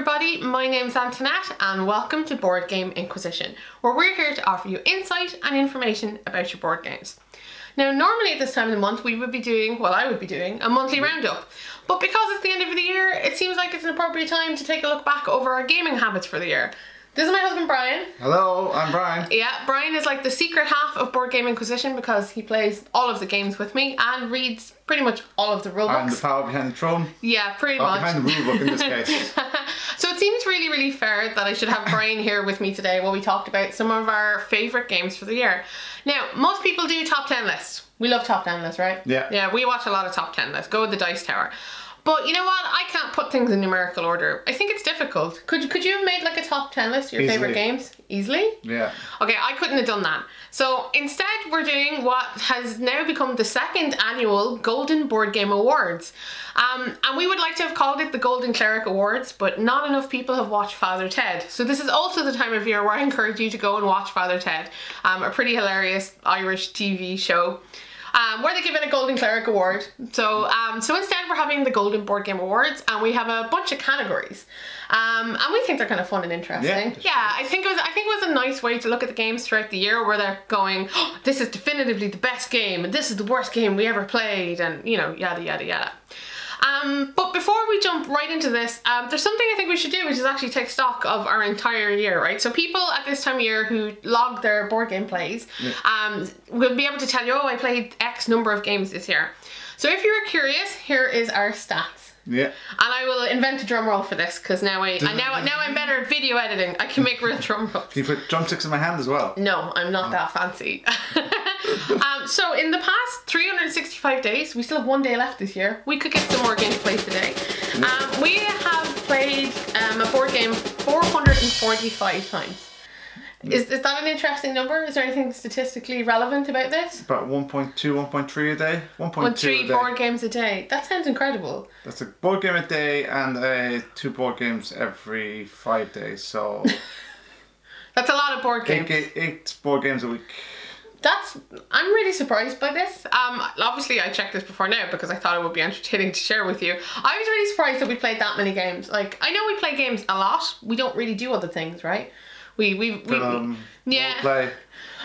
everybody, my name's Antoinette and welcome to Board Game Inquisition, where we're here to offer you insight and information about your board games. Now, normally at this time of the month, we would be doing, well, I would be doing, a monthly roundup. But because it's the end of the year, it seems like it's an appropriate time to take a look back over our gaming habits for the year. This is my husband Brian. Hello, I'm Brian. Yeah, Brian is like the secret half of Board Game Inquisition because he plays all of the games with me and reads pretty much all of the rule I'm the power behind the throne. Yeah, pretty Oh, much. behind the rule book in this case. so it seems really, really fair that I should have Brian here with me today while we talked about some of our favourite games for the year. Now, most people do top 10 lists. We love top 10 lists, right? Yeah. Yeah, we watch a lot of top 10 lists. Go with the Dice Tower. But you know what? I can't put things in numerical order. I think it's difficult. Could could you have made like a top 10 list of your Easily. favourite games? Easily? Yeah. Okay, I couldn't have done that. So instead, we're doing what has now become the second annual Golden Board Game Awards. Um, and we would like to have called it the Golden Cleric Awards, but not enough people have watched Father Ted. So this is also the time of year where I encourage you to go and watch Father Ted, um, a pretty hilarious Irish TV show. Um, where they give it a Golden Cleric Award. So, um, so instead we're having the Golden Board Game Awards, and we have a bunch of categories, um, and we think they're kind of fun and interesting. Yeah. yeah, I think it was. I think it was a nice way to look at the games throughout the year, where they're going, oh, "This is definitively the best game, and this is the worst game we ever played," and you know, yada yada yada. Um, but before we jump right into this, um, there's something I think we should do, which is actually take stock of our entire year, right? So people at this time of year who log their board game plays um, will be able to tell you, oh, I played X number of games this year. So if you're curious, here is our stats. Yeah. And I will invent a drum roll for this because now I, I now now I'm better at video editing. I can make real drum rolls. You put drumsticks in my hand as well. No, I'm not that fancy. um, so in the past 365 days, we still have one day left this year. We could get some more games played today. Um, we have played um, a board game 445 times. Is, is that an interesting number? Is there anything statistically relevant about this? About 1.2, 1.3 a day. 1.2 One a three day. board games a day. That sounds incredible. That's a board game a day and uh, two board games every five days. So That's a lot of board games. eight, eight board games a week. That's I'm really surprised by this. Um, obviously I checked this before now because I thought it would be entertaining to share with you. I was really surprised that we played that many games. Like I know we play games a lot. We don't really do other things, right? We we, we Um, yeah. Play.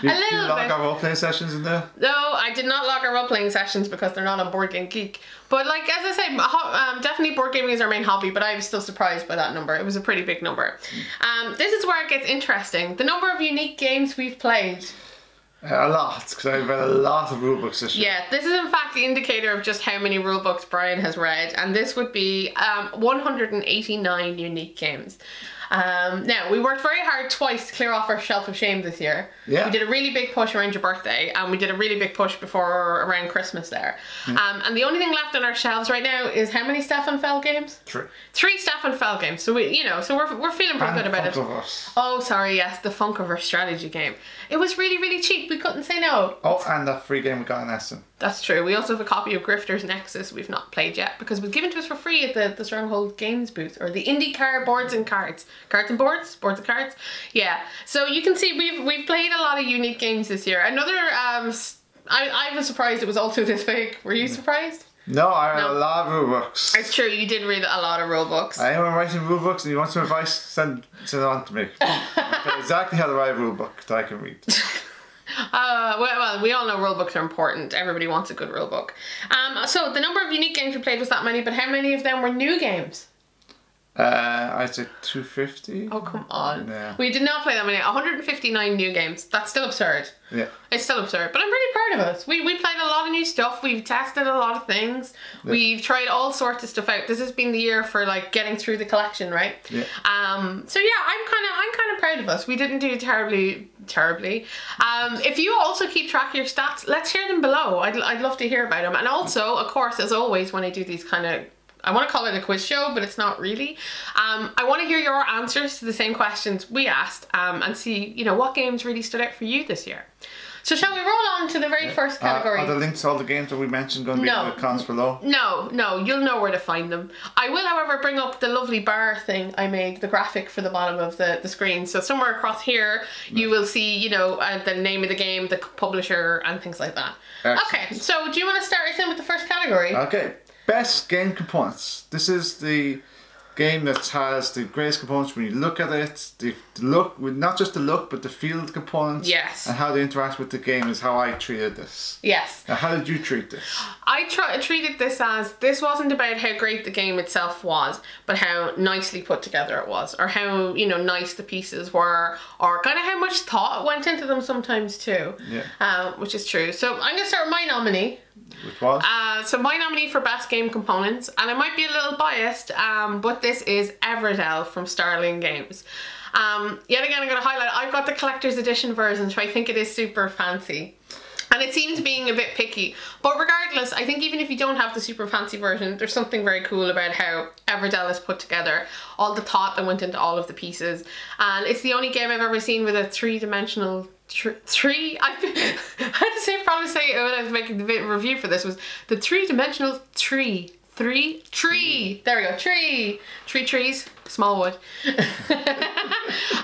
You, A do you little log bit. our role playing sessions in there? No, I did not log our role playing sessions because they're not on Board Game Geek. But like as I said, ho- um, definitely board gaming is our main hobby. But I was still surprised by that number. It was a pretty big number. Um, this is where it gets interesting. The number of unique games we've played. Uh, a lot, because I've read a lot of rule books this year. Yeah, this is in fact the indicator of just how many rule books Brian has read, and this would be um, 189 unique games. Um, now, we worked very hard twice to clear off our shelf of shame this year. Yeah. We did a really big push around your birthday, and we did a really big push before around Christmas there. Um, and the only thing left on our shelves right now is how many Stefan Feld games? True. Three Stefan Feld games. So we, you know, so we're, we're feeling pretty And good about it. Oh, sorry, yes, the Funkoverse strategy game. It was really, really cheap. We couldn't say no. Oh, and that free game we got in Essen. That's true. We also have a copy of Grifter's Nexus we've not played yet because it was given to us for free at the, the Stronghold Games booth or the IndyCar Boards and Cards. Cards and Boards? Boards and Cards? Yeah. So you can see we've we've played a lot of unique games this year. Another um I, I was surprised it was also this big. Were you surprised? No, I read No. a lot of rule books. It's true, you did read a lot of rule books. Anyone writing rule books and you want some advice, send, send it on to me. I'll tell you exactly how to write a rule book that I can read. Uh, well, we all know rule books are important. Everybody wants a good rule book. Um, so the number of unique games we played was that many, but how many of them were new games? Uh, I said 250. Oh, come on. Yeah. We did not play that many. 159 new games. That's still absurd. Yeah. It's still absurd. But I'm pretty proud of us. We, we played a lot of new stuff. We've tested a lot of things. We've tried all sorts of stuff out. This has been the year for like getting through the collection, right? Yeah. Um, so yeah, I'm kind of I'm kind of proud of us. We didn't do terribly terribly. Um, if you also keep track of your stats, let's hear them below. I'd, I'd love to hear about them. And also, of course, as always, when I do these kind of I want to call it a quiz show, but it's not really. Um, I want to hear your answers to the same questions we asked um, and see, you know, what games really stood out for you this year. So shall we roll on to the very first Uh, category? are the links to all the games that we mentioned going to be No. in the comments below? No, no, you'll know where to find them. I will, however, bring up the lovely bar thing I made, the graphic for the bottom of the, the screen. So somewhere across here, you will see, you know, uh, the name of the game, the publisher, and things like that. Excellent. Okay, so do you want to start us in with the first category? Okay. Best game components. This is the game that has the greatest components when you look at it. The, the look, not just the look, but the feel of the components. Yes. And how they interact with the game is how I treated this. Yes. Now, how did you treat this? I try, treated this as this wasn't about how great the game itself was, but how nicely put together it was, or how you know nice the pieces were, or kind of how much thought went into them sometimes too. Yeah. Uh, which is true. So I'm gonna start with my nominee. Which was? Uh, so my nominee for best game components, and I might be a little biased, um, but this is Everdell from Starling Games. Um, yet again, I'm going to highlight. I've got the collector's edition version, so I think it is super fancy. And it seems being a bit picky. But regardless, I think even if you don't have the super fancy version, there's something very cool about how Everdell is put together. All the thought that went into all of the pieces. And it's the only game I've ever seen with a three-dimensional tr- three I, I had to say probably say it when I was making the review for this was the three-dimensional tree. Three tree. There we go. Tree. Tree trees. Small wood.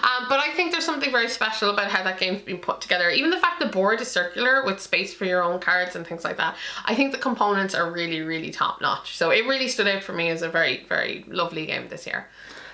Um, but I think there's something very special about how that game's been put together. Even the fact the board is circular with space for your own cards and things like that I think the components are really really top notch. So it really stood out for me as a very very lovely game this year.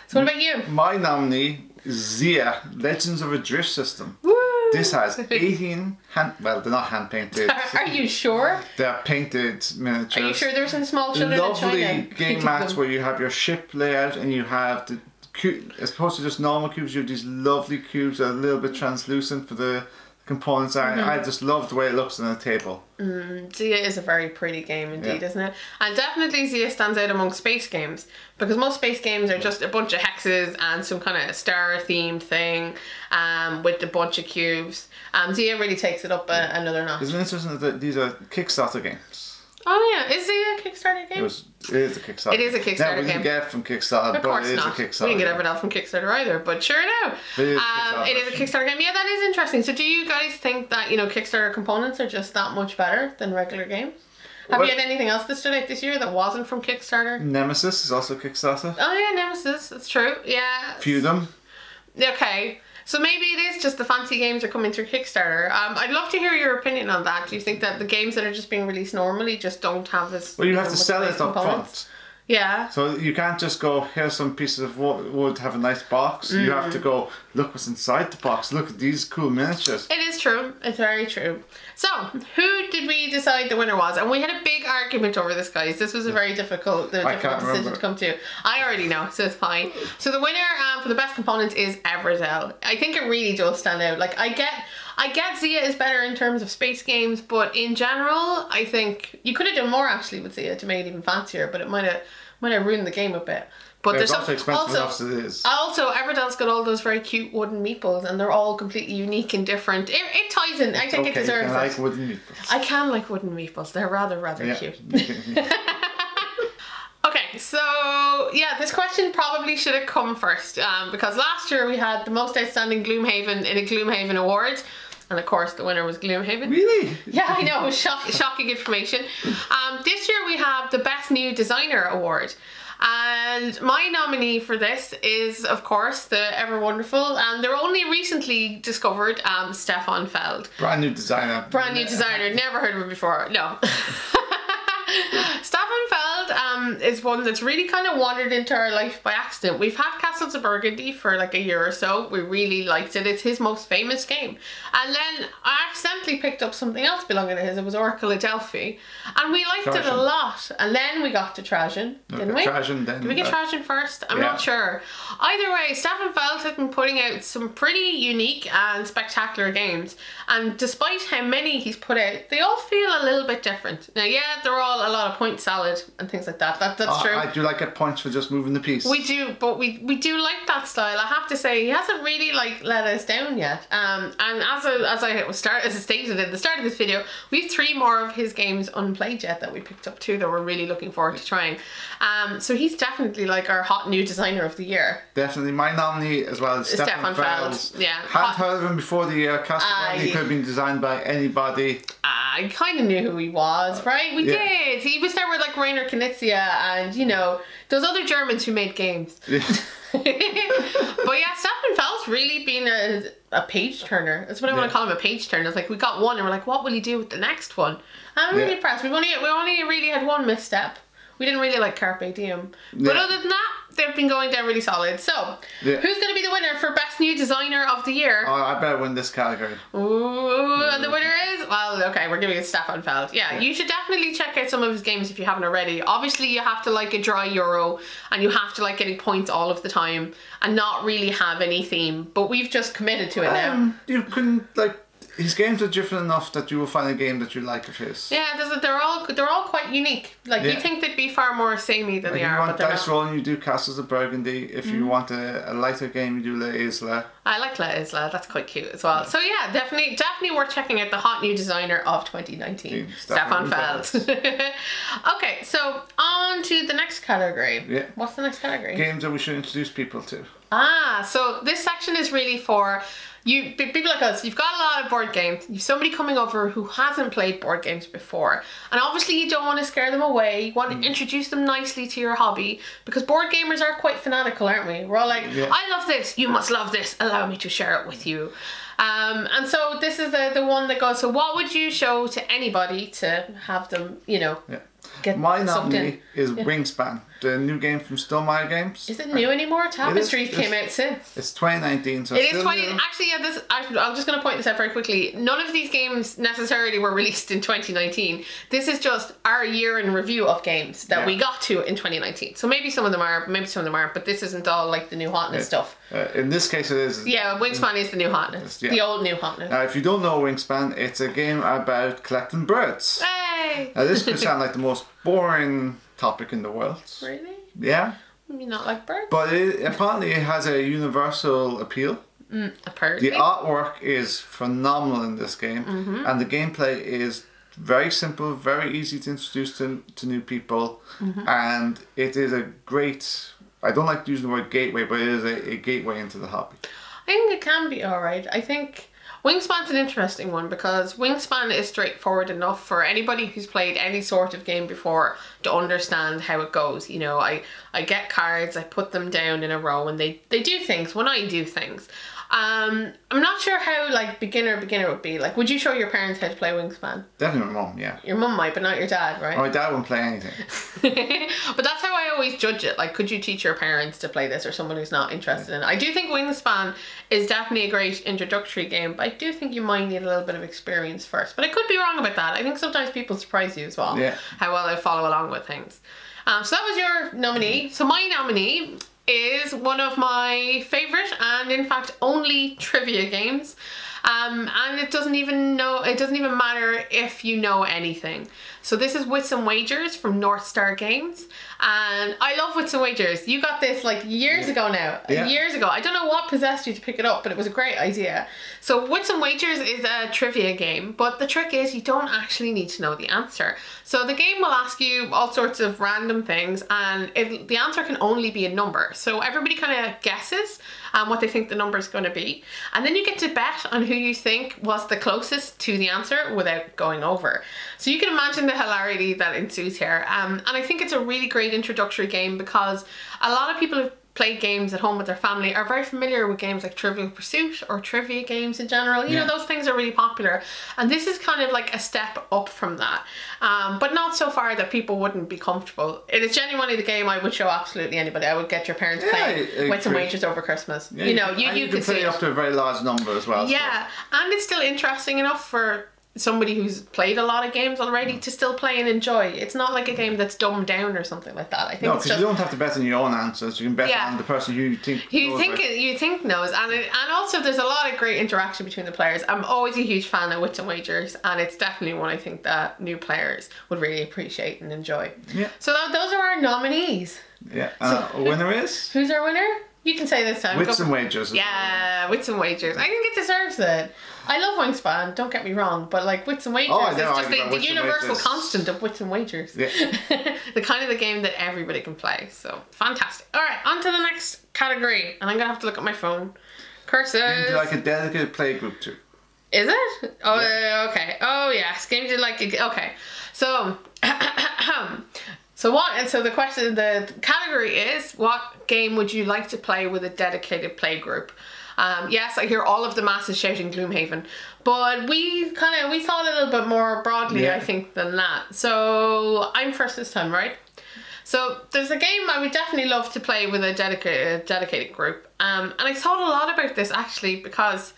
So what about you? My nominee Xia, Legends of a Drift System. Woo! This has 18 hand, well, they're not hand painted. are you sure They're painted miniatures. are you sure there's some small children in Lovely China game mats where you have your ship layout and you have the cube, as opposed to just normal cubes, you have these lovely cubes that are a little bit translucent for the components. Mm-hmm. I, I just love the way it looks on the table. Xia is a very pretty game indeed, Yeah. isn't it? And definitely Xia stands out among space games because most space games are just a bunch of hexes and some kind of star themed thing um, with a bunch of cubes. Um, Xia really takes it up a, another notch. Isn't it interesting that these are Kickstarter games? Oh yeah, is it a Kickstarter game? It was. It is a Kickstarter. It is a Kickstarter we didn't game. get it from Kickstarter, of but course it is not. a Kickstarter. We didn't get. Everdell from Kickstarter either, but sure no. It is a Um, Kickstarter it is a. Kickstarter game. Yeah, that is interesting. So do you guys think that, you know, Kickstarter components are just that much better than regular games? Have Well- you had anything else that stood out this year that wasn't from Kickstarter? Nemesis is also Kickstarter. Oh yeah, Nemesis. That's true. Yeah. Few them. Okay. So maybe it is just the fancy games are coming through Kickstarter. Um, I'd love to hear your opinion on that. Do you think that the games that are just being released normally just don't have this? Well, you know, have to sell it up front. Yeah. So you can't just go, here's some pieces of wood, have a nice box. You have Mm. to go, look what's inside the box. Look at these cool miniatures. It is true. It's very true. So, who did we decide the winner was? And we had a big argument over this, guys. This was a very difficult, the I difficult decision remember. to come to. I already know, so it's fine. So the winner um, for the best components is Everdell. I think it really does stand out. Like I get, I get Xia is better in terms of space games, but in general, I think you could have done more actually with Xia to make it even fancier. But it might have, might have ruined the game a bit. But It's there's also expensive also, it is. also, Everdell's got all those very cute wooden meeples, and they're all completely unique and different. It, it ties in. I think okay, it deserves can it. like wooden meeples. I can like wooden meeples. They're rather, rather yeah. cute. Okay, so yeah, this question probably should have come first um, because last year we had the most outstanding Gloomhaven in a Gloomhaven award, and of course the winner was Gloomhaven. really? Yeah, I know, shock, shocking information. Um, this year we have the Best New Designer Award. And my nominee for this is, of course, the ever wonderful and they're only recently discovered um, Stefan Feld. Brand new designer. Brand new designer, never heard of him before. No. Stefan Feld um, is one that's really kind of wandered into our life by accident. We've had Castles of Burgundy for like a year or so. We really liked it. It's his most famous game. And then I accidentally picked up something else belonging to his. It was Oracle of Delphi. And we liked it a lot. And then we got to Trajan, didn't we? Trajan, then. Did we get uh, Trajan first? I'm yeah. not sure. Either way, Stefan Feld has been putting out some pretty unique and spectacular games. And despite how many he's put out, they all feel a little bit different. Now, yeah, they're all a lot of point salad and things like that. that that's I- true. I do like get points for just moving the piece. We do, but we we do like that style. I have to say, he hasn't really like let us down yet. Um, and as I, as I was start as I stated at the start of this video, we have three more of his games unplayed yet that we picked up too that we're really looking forward to trying. Um, so he's definitely like our hot new designer of the year. Definitely my nominee as well as Stefan Stefan Feld, yeah. Hadn't Hot- heard of him before the year. Castlevania I- could have been designed by anybody. I kind of knew who he was, right? We Yeah. did. He was there with like Rainer Knizia and you know those other Germans who made games. but yeah, Stefan Feld's really been a, a page turner. That's what I want to call him a page turner. It's like we got one and we're like, what will he do with the next one? I'm really Yeah. impressed. We've only we only really had one misstep. We didn't really like Carpe Diem. But other than that, they've been going down really solid. So, Yeah. who's going to be the winner for Best New Designer of the Year? Oh, I better win this category. Ooh, and the winner is well, okay, we're giving it Stefan Feld. Yeah, you should definitely check out some of his games if you haven't already. Obviously, you have to like a dry Euro, and you have to like getting points all of the time, and not really have any theme. But we've just committed to it now. Um, you couldn't like his games are different enough that you will find a game that you like of his. Yeah, they're all they're all quite unique. Like you think they'd be far more samey than Like they if you are, want dice rolling, you do Castles of Burgundy. If you want a, a lighter game, you do La Isla. I like La Isla. That's quite cute as well. So yeah, definitely, definitely worth checking out the hot new designer of 2019, Stefan Stefan Feld. okay, so on to the next category. Yeah. What's the next category? Games that we should introduce people to. Ah, so this section is really for you people like us. You've got a lot of board games. You've somebody coming over who hasn't played board games before, and obviously you don't want to scare them away. You want to introduce them nicely to your hobby because board gamers are quite fanatical, aren't we? We're all like, Yeah. I love this. You must love this. Allow me to share it with you. Um, and so this is the the one that goes. So what would you show to anybody to have them, you know, Yeah. Get My nominee in? is Wingspan, the new game from Stonemaier Games. Is it new anymore? Tapestry came out since. It's 2019, so it's 20. new. Actually, yeah, this. I, I'm just going to point this out very quickly. None of these games necessarily were released in 2019. This is just our year in review of games that Yeah. we got to in 2019. So maybe some of them are, maybe some of them aren't, but this isn't all like the new hotness stuff. Uh, in this case, it is. Yeah, Wingspan is the new hotness. Yeah. The old new hotness. Now, if you don't know Wingspan, it's a game about collecting birds. Now, this could sound like the most boring topic in the world. really? Yeah, You not like birds? but it, apparently it has a universal appeal. Apparently. The artwork is phenomenal in this game, Mm-hmm. and the gameplay is very simple, very easy to introduce to, to new people, Mm-hmm. and it is a great. I don't like using the word gateway, but it is a, a gateway into the hobby. I think it can be alright. I think Wingspan's an interesting one because Wingspan is straightforward enough for anybody who's played any sort of game before to understand how it goes. You know, I, I get cards, I put them down in a row and they, they do things when I do things. Um, I'm not sure how like beginner beginner would be. Like would you show your parents how to play Wingspan? Definitely my mom, yeah. Your mum might, but not your dad, right? My dad wouldn't play anything. but that's how I always judge it. Like, could you teach your parents to play this or someone who's not interested in it? I do think Wingspan is definitely a great introductory game, but I do think you might need a little bit of experience first. But I could be wrong about that. I think sometimes people surprise you as well. Yeah. How well they follow along with things. Um, so that was your nominee. So my nominee is one of my favourite and in fact only trivia games. Um, and it doesn't even know it doesn't even matter if you know anything. So this is Wits and Wagers from North Star Games. And I love Wits and Wagers. You got this like years ago now. Yeah. Years ago. I don't know what possessed you to pick it up, but it was a great idea. So Wits and Wagers is a trivia game, but the trick is you don't actually need to know the answer. So the game will ask you all sorts of random things and it, the answer can only be a number. So everybody kind of guesses um, what they think the number is going to be. And then you get to bet on who you think was the closest to the answer without going over. So you can imagine the hilarity that ensues here. Um, and I think it's a really great introductory game because a lot of people have played games at home with their family are very familiar with games like Trivial Pursuit or trivia games in general. You Yeah. know, those things are really popular. And this is kind of like a step up from that. Um, but not so far that people wouldn't be comfortable. It is genuinely the game I would show absolutely anybody. I would get your parents Yeah, playing with some Wits and agree. Wagers over Christmas. Yeah, you know, you, you, you can play see up to a very large number as well. so- Yeah, and it's still interesting enough for somebody who's played a lot of games already to still play and enjoy. It's not like a game that's dumbed down or something like that. I think No, because you don't have to bet on your own answers. You can bet Yeah. on the person you think. you knows think it. you think knows, and it, and also there's a lot of great interaction between the players. I'm always a huge fan of Wits and Wagers, and it's definitely one I think that new players would really appreciate and enjoy. Yeah. So tho- those are our nominees. Yeah. Uh, a winner is Who's our winner? You can say this time. Wits Go- and Wagers. Yeah, Wits and Wagers. I think it deserves it. I love Wingspan, don't get me wrong, but like Wits and Wagers Oh, is just the, the universal constant of Wits and Wagers. Yeah. the kind of the game that everybody can play. So fantastic. All right, on to the next category, and I'm gonna have to look at my phone. Curses. Games you like a dedicated play group to. Is it? Oh, uh, okay. Oh, yes. Games you like. Okay. So, so what? And so the question, the category is, what game would you like to play with a dedicated play group? Um, yes, I hear all of the masses shouting Gloomhaven, but we kind of we thought a little bit more broadly, Yeah. I think, than that. So I'm first this time, right? So there's a game I would definitely love to play with a dedicated dedicated group. Um, and I thought a lot about this actually because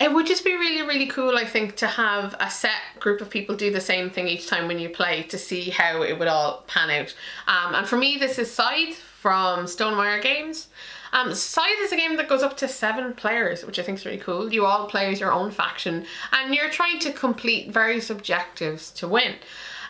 it would just be really really cool I think to have a set group of people do the same thing each time when you play to see how it would all pan out. Um, and for me this is Scythe from Stonemaier Games. Um, Scythe is a game that goes up to seven players, which I think is really cool. You all play as your own faction, and you're trying to complete various objectives to win.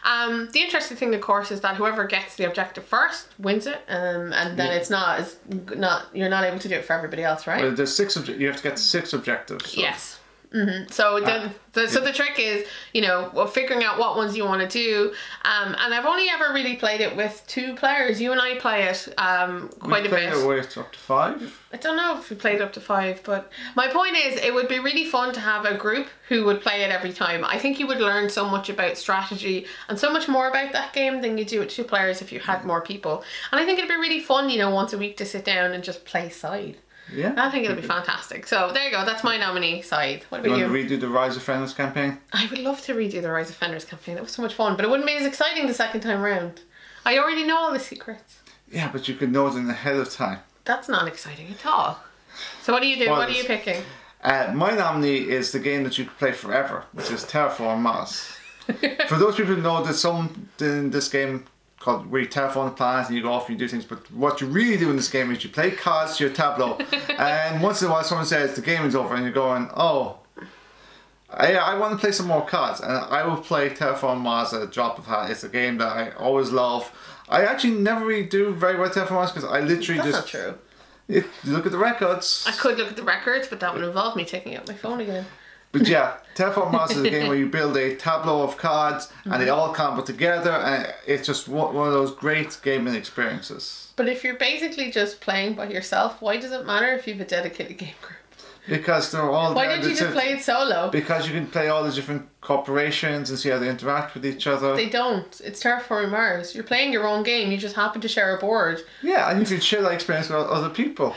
Um, the interesting thing, of course, is that whoever gets the objective first wins it, um, and then Yeah. it's not it's not you're not able to do it for everybody else, right? Well, there's six. You have to get six objectives. so- Yes. Hmm So the, the so the trick is you know well, figuring out what ones you want to do, um, and I've only ever really played it with two players. You and I play it um, quite We've a played bit. it with up to five. I don't know if we played up to five, but my point is, it would be really fun to have a group who would play it every time. I think you would learn so much about strategy and so much more about that game than you do with two players if you had more people. And I think it'd be really fun, you know, once a week to sit down and just play Scythe. Yeah. I think it'll be fantastic. So there you go. That's my nominee Scythe. What You about want you? to redo the Rise of Fenris campaign? I would love to redo the Rise of Fenris campaign. It was so much fun, but it wouldn't be as exciting the second time round. I already know all the secrets. Yeah, but you can know it in ahead of time. That's not exciting at all. So what do you do? What are you picking? Uh, my nominee is the game that you could play forever, which is Terraform Mars. For those people who know, there's some in this game called where you the planet and you go off and you do things, but what you really do in this game is you play cards to your tableau, and once in a while someone says the game is over, and you're going, oh. I, I want to play some more cards, and I will play Terraform Mars at a drop of hat. It's a game that I always love. I actually never really do very well Terraform Mars because I literally That's just not true. It, look at the records. I could look at the records, but that would involve me taking out my phone again. But yeah, Terraform Mars is a game where you build a tableau of cards and they mm-hmm. all combo together, and it's just one one of those great gaming experiences. But if you're basically just playing by yourself, why does it matter if you have a dedicated game group? Because they're all Why did you just play it solo? Because you can play all the different corporations and see how they interact with each other. They don't. It's Terraforming Mars. You're playing your own game. You just happen to share a board. yeah, and you can share that experience with other people.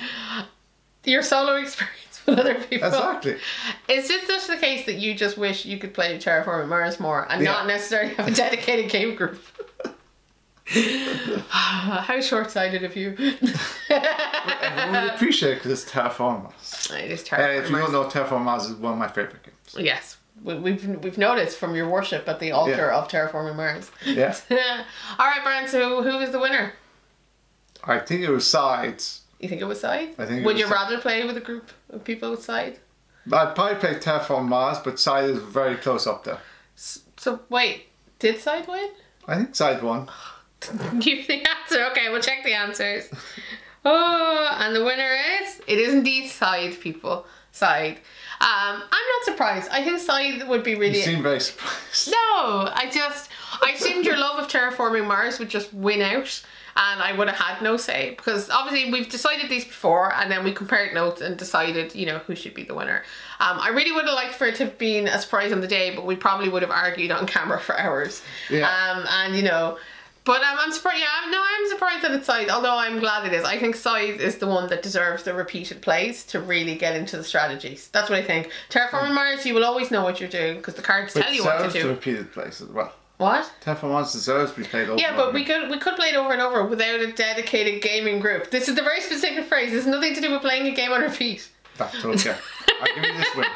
Your solo experience with other people. Exactly. It's just just the case that you just wish you could play Terraforming Mars more and Yeah. not necessarily have a dedicated game group. How short-sighted of you. Everyone would appreciate it because it's Terraform Mars. it is Uh, if you don't know, Terraform Mars is one of my favorite games. Yes, we, we've we've noticed from your worship at the altar Yeah. of terraforming Mars. Yeah. All right, Brian. So who was the winner? I think it was Scythes. You think it was Scythe? I think Would you Scythe. rather play with a group of people with Scythe? I'd probably play Terraform Mars, but Scythe is very close up there. S- So wait, did Scythe win? I think Scythe won. Give the answer. Okay, we'll check the answers. Oh, and the winner is it is indeed Scythe people. Scythe. Um, I'm not surprised. I think Side would be really You seem very surprised. No, I just I assumed your love of terraforming Mars would just win out, and I would have had no say because obviously we've decided these before, and then we compared notes and decided you know who should be the winner. Um, I really would have liked for it to have been a surprise on the day, but we probably would have argued on camera for hours. Yeah. Um, and you know. But um, I'm surprised. Yeah, I'm, no, I'm surprised that it's Scythe. Although I'm glad it is. I think Scythe is the one that deserves the repeated plays to really get into the strategies. That's what I think. Terraforming Mars, you will always know what you're doing because the cards But tell you what to do. repeated place as well. What? Terraform Mars deserves to be played over. Yeah, but over. we could we could play it over and over without a dedicated gaming group. This is the very specific phrase. It's nothing to do with playing a game on repeat. That's okay. I'll give you this win.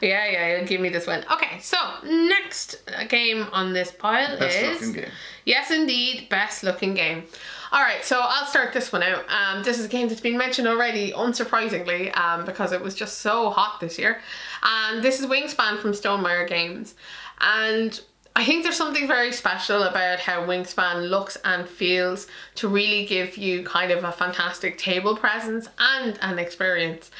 Yeah, yeah, you'll give me this one. Okay, so next game on this pile Best is looking game. yes, indeed, best looking game. All right, so I'll start this one out. Um, this is a game that's been mentioned already, unsurprisingly, um, because it was just so hot this year. And this is Wingspan from Stonemaier Games, and I think there's something very special about how Wingspan looks and feels to really give you kind of a fantastic table presence and an experience.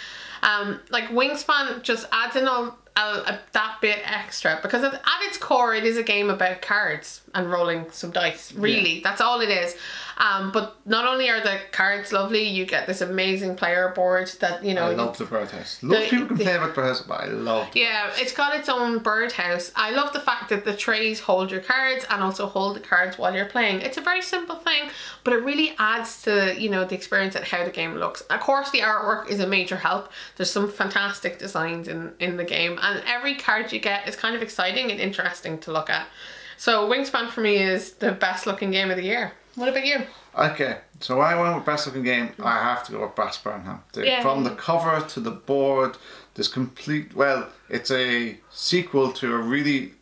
Um, like Wingspan just adds in all a, that bit extra because at, at its core it is a game about cards and rolling some dice. Really, that's all it is. Um, but not only are the cards lovely, you get this amazing player board that you know. I love the birdhouse. Lots of people complain about birdhouse, but I love yeah, it's got its own birdhouse. I love the fact that the trays hold your cards and also hold the cards while you're playing. It's a very simple thing, but it really adds to you know the experience and how the game looks. Of course, the artwork is a major help. There's some fantastic designs in in the game, and every card you get is kind of exciting and interesting to look at. So Wingspan for me is the best looking game of the year. What about you? Okay, so I went with best looking game. I have to go with Brass Birmingham. The- Yeah. From the cover to the board, this complete. Well, it's a sequel to a really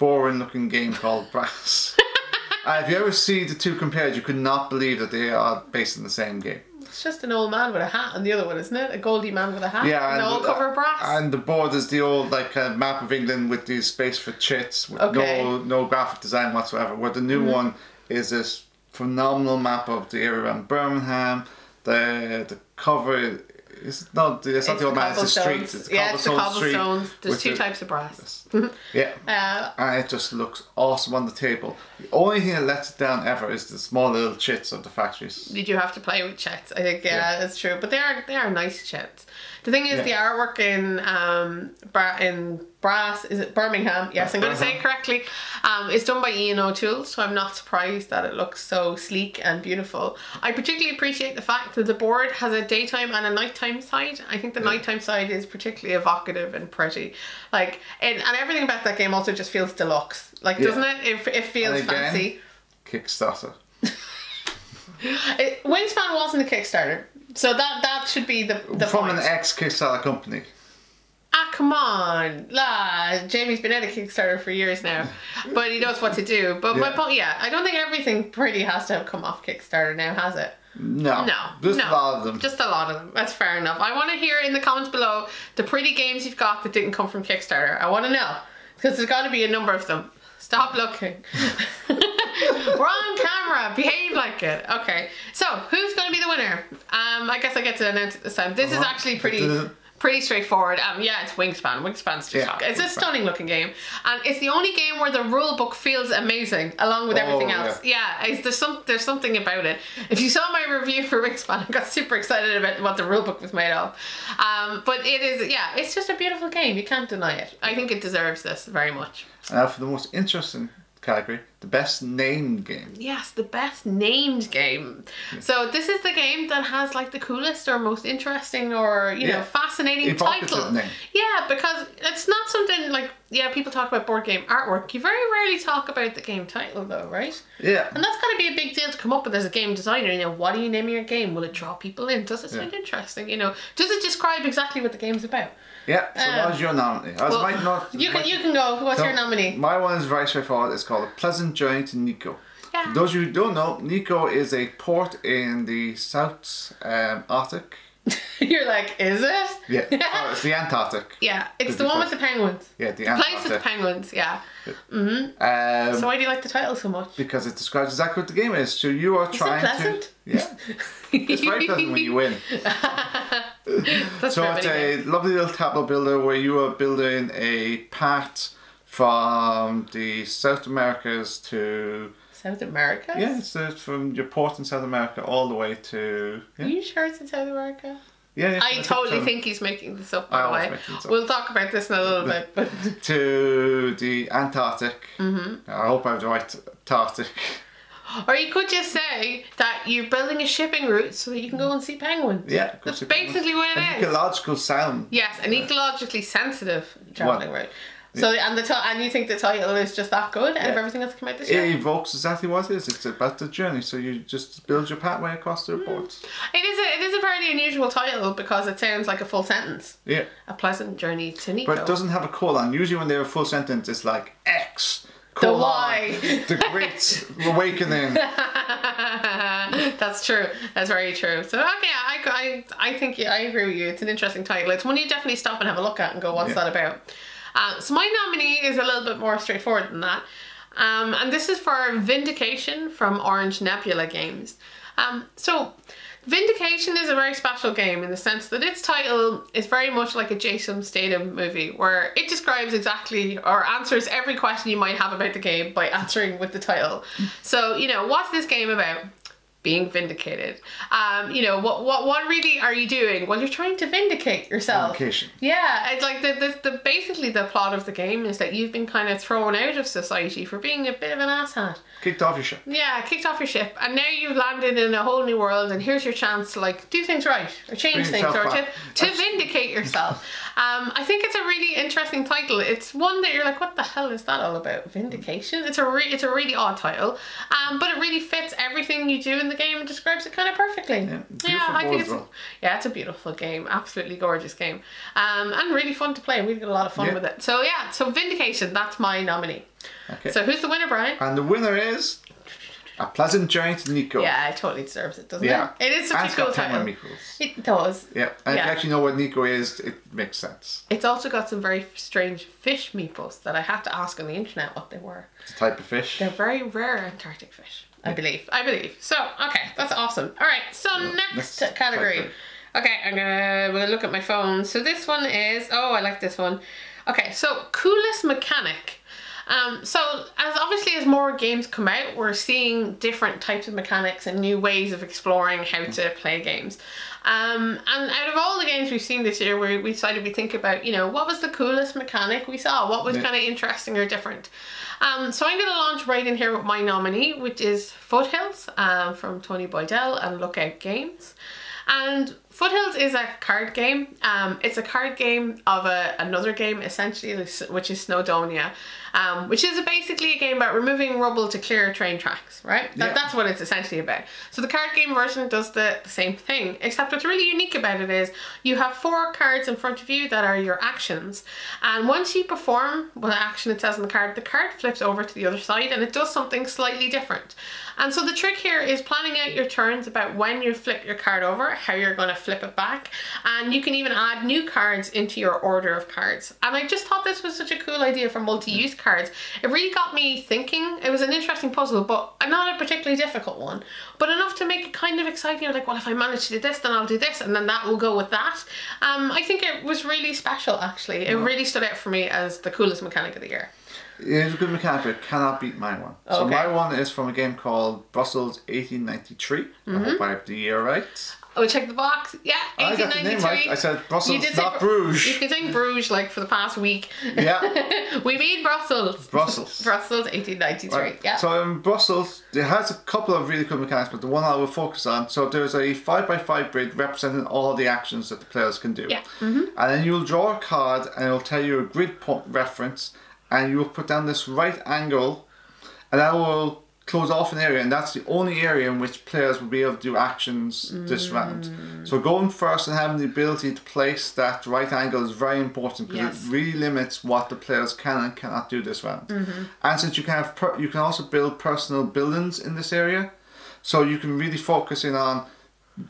boring looking game called Brass. uh, if you ever see the two compared, you could not believe that they are based in the same game. It's just an old man with a hat on the other one, isn't it? A goldie man with a hat. Yeah, and, and all the- cover brass. And the board is the old like uh, map of England with the space for chits, with Okay. no no graphic design whatsoever. Where the new one is this phenomenal map of the area around Birmingham. The the cover is not it's not It's the old man, it's the street. It's the yeah, it's the cobblestone street cobblestones. There's two the- types of brass. Yeah. Uh, And it just looks awesome on the table. The only thing that lets it down ever is the small little chits of the factories. did you have to play with chits? I think yeah, Yeah. that's true. But they are they are nice chits. The thing is, Yeah. the artwork in um bra- in brass is it Birmingham? Yes, I'm going to say it correctly. Um, it's done by Ian O'Toole, so I'm not surprised that it looks so sleek and beautiful. I particularly appreciate the fact that the board has a daytime and a nighttime side. I think the nighttime side is particularly evocative and pretty. Like and, and everything about that game also just feels deluxe. Like Yeah. doesn't it? It, it feels again, fancy. Kickstarter. It, Wingspan wasn't a Kickstarter, so that that should be the the From point. an ex Kickstarter company. ah, come on, la. Jamey's been at a Kickstarter for years now, but he knows what to do. But my Yeah. point, yeah, I don't think everything pretty has to have come off Kickstarter now, has it? No. No, Just no, a lot of them. Just a lot of them. That's fair enough. I want to hear in the comments below the pretty games you've got that didn't come from Kickstarter. I want to know because there's got to be a number of them. Stop looking. We're on camera. Behave like it. Okay. So who's going to be the winner? Um, I guess I get to announce it this time. This is actually pretty. Uh, Pretty straightforward. Um, yeah, it's Wingspan. Wingspan's just Yeah, it's a stunning looking game, and it's the only game where the rule book feels amazing along with everything Oh, else. Yeah, it's, there's some there's something about it. If you saw my review for Wingspan, I got super excited about what the rule book was made of. Um, but it is yeah, it's just a beautiful game. You can't deny it. I think it deserves this very much. Now for the most interesting category, the best named game. Yes, the best named game. So this is the game that has like the coolest or most interesting or you know fascinating Evocative title. name. Yeah, because it's not something like yeah, people talk about board game artwork. You very rarely talk about the game title though, right? Yeah. And that's got to be a big deal to come up with as a game designer. You know, what do you name your game? Will it draw people in? Does it sound Yeah. interesting? You know, does it describe exactly what the game's about? Yeah. So Um, what was your nominee? I Well, might not. you can you can go. What's So, your nominee? My one is very straightforward. It's called A Pleasant Journey to Neko. Yeah. For those of you who don't know, Neko is a port in the South um, Arctic. You're like, is it? Yeah, oh, it's the Antarctic. Yeah, it's Could the one with the penguins. Yeah, the the Place with the penguins, yeah. Um, So why do you like the title so much? because it describes exactly what the game is. So you are it trying pleasant? to. Yeah, it's very pleasant when you win. So it's a lovely little tableau builder where you are building a path from the South Americas to South America? yeah, it's uh, from your port in South America all the way to Are you sure it's in South America? yeah. yeah I totally so. think he's making this up, I by the always way. make things up. We'll talk about this in a little bit, but to the Antarctic. Mm-hmm. I hope I have the right Antarctic. Or you could just say that you're building a shipping route so that you can go and see penguins. Yeah, That's see penguins. basically what it An is. ecological sound. Yes, an ecologically sensitive traveling route. So and the and you think the title is just that good out of Yeah. everything that's come out this It year? evokes exactly what it is. It's about the journey. So you just build your pathway across the hmm. report. It is a it is a fairly unusual title because it sounds like a full sentence. Yeah. A pleasant journey to Neko. But it doesn't have a colon. Usually when they're a full sentence, it's like X. The Y. the Great Awakening. That's true. That's very true. So okay, I, I, I think yeah, I agree with you. It's an interesting title. It's one you definitely stop and have a look at and go, what's Yeah. that about? Uh, so my nominee is a little bit more straightforward than that, um, and this is for Vindication from Orange Nebula Games. Um, so. Vindication is a very special game in the sense that its title is very much like a Jason Statham movie, where it describes exactly or answers every question you might have about the game by answering with the title. So, you know, what's this game about? being vindicated. Um, you know what? What? What really are you doing? Well, you're trying to vindicate yourself. Vindication. Yeah, it's like the, the the basically the plot of the game is that you've been kind of thrown out of society for being a bit of an asshat. Kicked off your ship. Yeah, kicked off your ship, and now you've landed in a whole new world, and here's your chance to like do things right or change things or to, to vindicate yourself. Um, I think it's a really interesting title. It's one that you're like, what the hell is that all about? Vindication. It's a re- it's a really odd title, um, but it really fits everything you do in the game and describes it kind of perfectly. Yeah, beautiful I think it's well. yeah, it's a beautiful game, absolutely gorgeous game, um, and really fun to play. We've got a lot of fun Yeah. with it. So yeah, so Vindication. That's my nominee. Okay. So who's the winner, Brian? and the winner is a pleasant giant Neko. Yeah, it totally deserves it, doesn't Yeah. it? It is such and a cool got 10 title. It does. Yeah, and if you actually know what Neko is, it makes sense. It's also got some very strange fish meeples that I had to ask on the internet what they were. It's a type of fish. They're very rare Antarctic fish, I believe. I believe. So, okay, that's awesome. All right, so next, next category. category. Okay, I'm gonna, I'm gonna look at my phone. So this one is, oh, I like this one. Okay, so coolest mechanic. Um, so as obviously as more games come out, we're seeing different types of mechanics and new ways of exploring how to play games. Um, and out of all the games we've seen this year, we, we decided we think about, you know, what was the coolest mechanic we saw? What was kind of interesting or different? Um, so I'm going to launch right in here with my nominee, which is Foothills um, from Tony Boydell and Lookout Games. And Foothills is a card game. Um, it's a card game of a, another game, essentially, which is Snowdonia, um, which is basically a game about removing rubble to clear train tracks, right? That, Yeah. That's what it's essentially about. So the card game version does the, the same thing, except what's really unique about it is you have four cards in front of you that are your actions. And once you perform what action it says on the card, the card flips over to the other side and it does something slightly different. And so the trick here is planning out your turns about when you flip your card over, how you're going to flip it back, and you can even add new cards into your order of cards. And I just thought this was such a cool idea for multi-use cards. It really got me thinking. It was an interesting puzzle, but not a particularly difficult one, but enough to make it kind of exciting. You're like, well, if I manage to do this, then I'll do this, and then that will go with that. Um, I think it was really special, actually. It really stood out for me as the coolest mechanic of the year. It's a good mechanic, but it cannot beat my one. So my one is from a game called Brussels 1893. I Mm-hmm. hope I have the year right. Oh, check the box. Yeah, I got the name 1893. right. I said Brussels, You did say not Bru- Bruges. You've been saying Bruges like for the past week. Yeah. we made Brussels. Brussels. Brussels, 1893. Right. Yeah. So in Brussels, it has a couple of really cool mechanics, but the one I will focus on. So there's a five by five grid representing all the actions that the players can do. Yeah. Mm-hmm. And then you'll draw a card, and it'll tell you a grid point reference, and you will put down this right angle, and that will close off an area, and that's the only area in which players will be able to do actions this round. Mm. So going first and having the ability to place that right angle is very important because Yes. it really limits what the players can and cannot do this round. Mm-hmm. And since you can have, per- you can also build personal buildings in this area, so you can really focus in on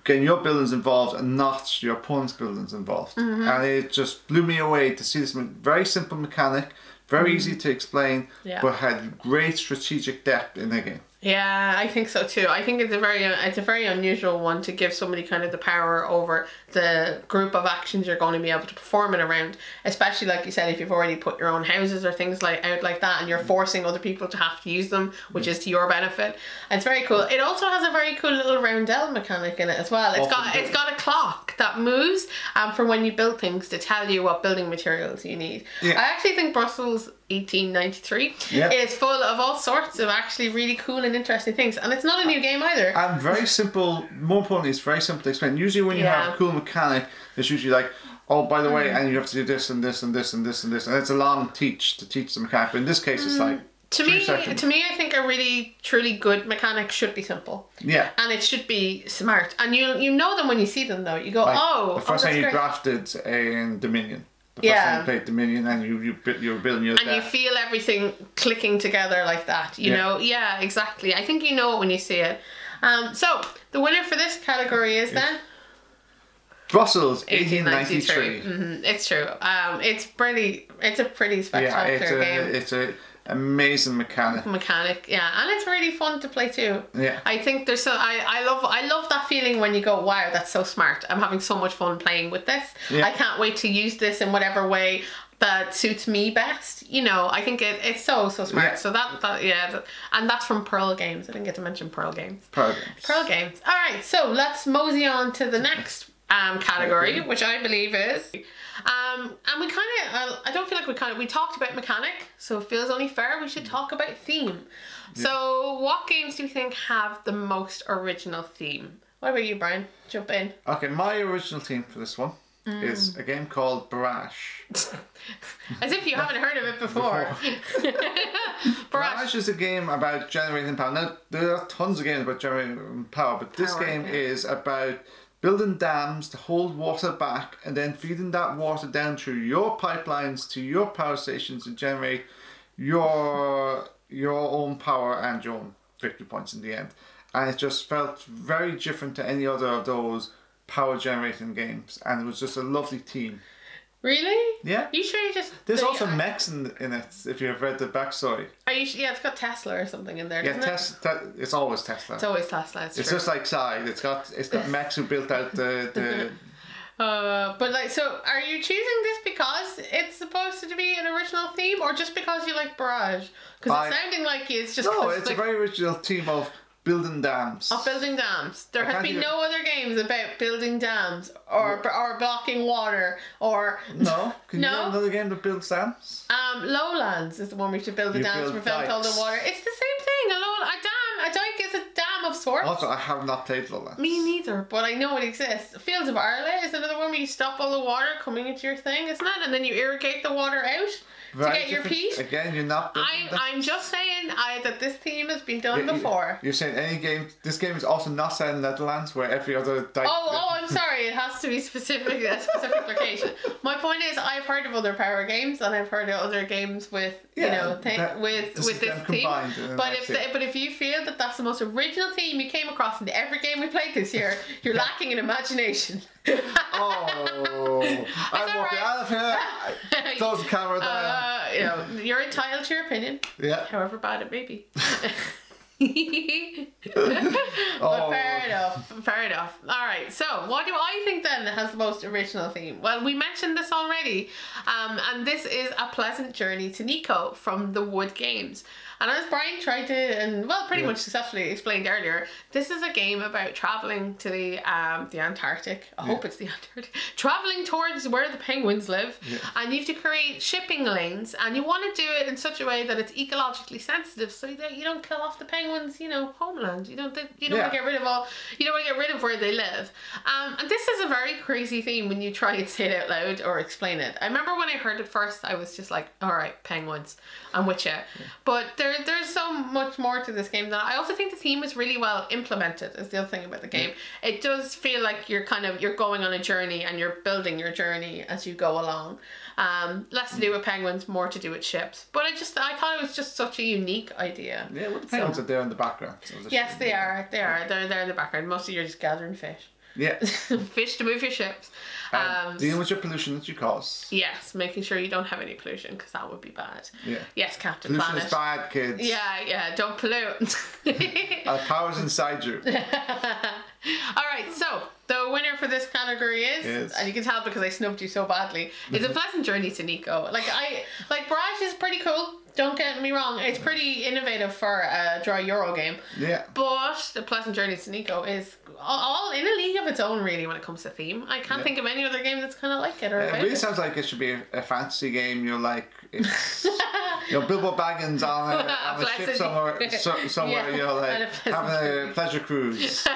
getting your buildings involved and not your opponent's buildings involved. Mm-hmm. And it just blew me away to see this very simple mechanic, very easy to explain. Yeah. but had great strategic depth in the game. Yeah, I think so too. I think it's a very it's a very unusual one to give somebody kind of the power over the group of actions you're going to be able to perform in around. Especially like you said, if you've already put your own houses or things like out like that, and you're forcing other people to have to use them, which is to your benefit. It's very cool. It also has a very cool little roundel mechanic in it as well. It's Awesome got it's got a clock that moves um, for when you build things to tell you what building materials you need. Yeah. I actually think Brussels 1893 Yeah. is full of all sorts of actually really cool and interesting things, and it's not a new game either. And very simple, more importantly, it's very simple to explain. Usually when you Yeah. Mm. have a cool mechanic, it's usually like, oh, by the way, and you have to do this and this and this and this and this. And it's a long teach to teach the mechanic. But in this case, it's like Mm. to three me, seconds. to me, I think a really truly good mechanic should be simple, yeah. and it should be smart, and you you know them when you see them though. You go, Like, oh, the oh, first that's time you great. drafted in Dominion. The first Yeah. time you played Dominion and you, you, bu- you were building your and you feel everything clicking together like that. You Yeah. know, yeah, exactly. I think you know it when you see it. Um, so the winner for this category is then. Brussels, 1893. 1893. hmm It's true. Um, it's pretty. It's a pretty Yeah, spectacular it's a, game. it's a amazing mechanic. mechanic yeah and it's really fun to play too Yeah. i think there's so i i love i love that feeling when you go wow that's so smart i'm having so much fun playing with this Yeah. i can't wait to use this in whatever way that suits me best. You know, I think it, it's so so smart. Yeah. So that that yeah, that, and that's from Pearl Games. I didn't get to mention Pearl Games. Pearl Games. Pearl Games. All right, so let's mosey on to the next um, category, Okay. which I believe is. Um, and we kind of, uh, I don't feel like we kind of, we talked about mechanic, so it feels only fair we should talk about theme. So, what games do you think have the most original theme? What about you, Brian? Jump in. Okay, my original theme for this one Mm. is a game called Barrage. As if you haven't heard of it before. Barrage Barrage is a game about generating power. Now, there are tons of games about generating power, but this game yeah. is about building dams to hold water back and then feeding that water down through your pipelines to your power stations to generate your your own power and your own victory points in the end. And it just felt very different to any other of those power generating games, and it was just a lovely team. Really? Yeah. You sure you just. There's the- also mechs in, in it if you've read the backstory. Are you, yeah, it's got Tesla or something in there. Yeah, doesn't it? Te- it's always Tesla. It's always Tesla. It's, It's just like side. It's got it's got mechs who built out the, the Uh, but like, so are you choosing this because it's supposed to be an original theme, or just because you like Barrage? Because I- it's sounding like it's just no. It's like, a very original team of building dams. of building dams. There I has been no other games about building dams or or blocking water or No, can you No. another game that builds dams? um Lowlands is the one we should build the You dams to prevent all the water. It's the same thing. A, low, a dam, a dike is a dam of sorts. Also, I have not played Lowlands. Me neither, but I know it exists. Fields of Arle is another one where you stop all the water coming into your thing, isn't it? And then you irrigate the water out to get your peat. Again, you're not. I'm. I'm just saying I, that this theme has been done you- before. You're saying any game. This game is also not set in Netherlands, where every other. Oh, oh, I'm sorry. It has to be specific, a specific location. My point is, I've heard of other power games, and I've heard of other games with, you know, th- that- with this with this theme. combined uh, But if the, but if you feel that that's the most original theme you came across in every game we played this year, you're lacking in imagination. Oh, I'm walking right. out of here. Close the camera down. Uh, you know, you're entitled to your opinion, yeah. however bad it may be. Oh. Fair enough. Fair enough. All right. So, what do I think then has the most original theme? Well, we mentioned this already, um, and this is a pleasant journey to Neko from the Wood Games. And as Brian tried to, and well, pretty Yeah. much successfully explained earlier, this is a game about traveling to the um, the Antarctic. I hope it's the Antarctic. Traveling towards where the penguins live, Yeah. and you have to create shipping lanes, and you want to do it in such a way that it's ecologically sensitive, so that you don't kill off the penguins, you know, homeland. You don't, you don't want to get rid of all, you don't want to get rid of where they live. Um, and this is a very crazy theme when you try and say it out loud or explain it. I remember when I heard it first, I was just like, all right, penguins, I'm with you. But there, there's so much more to this game that I also think the theme is really well implemented. Is the other thing about the game. It does feel like you're kind of you're going on a journey and you're building your journey as you go along. Um, less to do with penguins, more to do with ships. But I just I thought it was just such a unique idea. Yeah, well, the penguins So- are there in the background. so Yes, they are. They are. They're there in the background. Mostly you're just gathering fish. Yeah. fish to move your ships. And Um, dealing with your pollution that you cause. yes, making sure you don't have any pollution because that would be bad. Yeah. Yes, Captain Pollution Planet. is bad, kids. Yeah, yeah. Don't pollute. Uh, power's inside you. All right, so the winner for this category is, Is- and you can tell because I snubbed you so badly, It's a mm-hmm. pleasant journey to Neko. Like I, like Barrage is pretty cool. Don't get me wrong; it's pretty innovative for a dry Euro game. Yeah. But the Pleasant Journey to Neko is all- in a league of its own, really, when it comes to theme. I can't Yeah. think of any other game that's kind of like it or It really it. sounds like it should be a, a fantasy game. You're like, it's, you know, Bilbo Baggins on a, on a ship somewhere, so, somewhere. Yeah, You know, and a like having a pleasure cruise.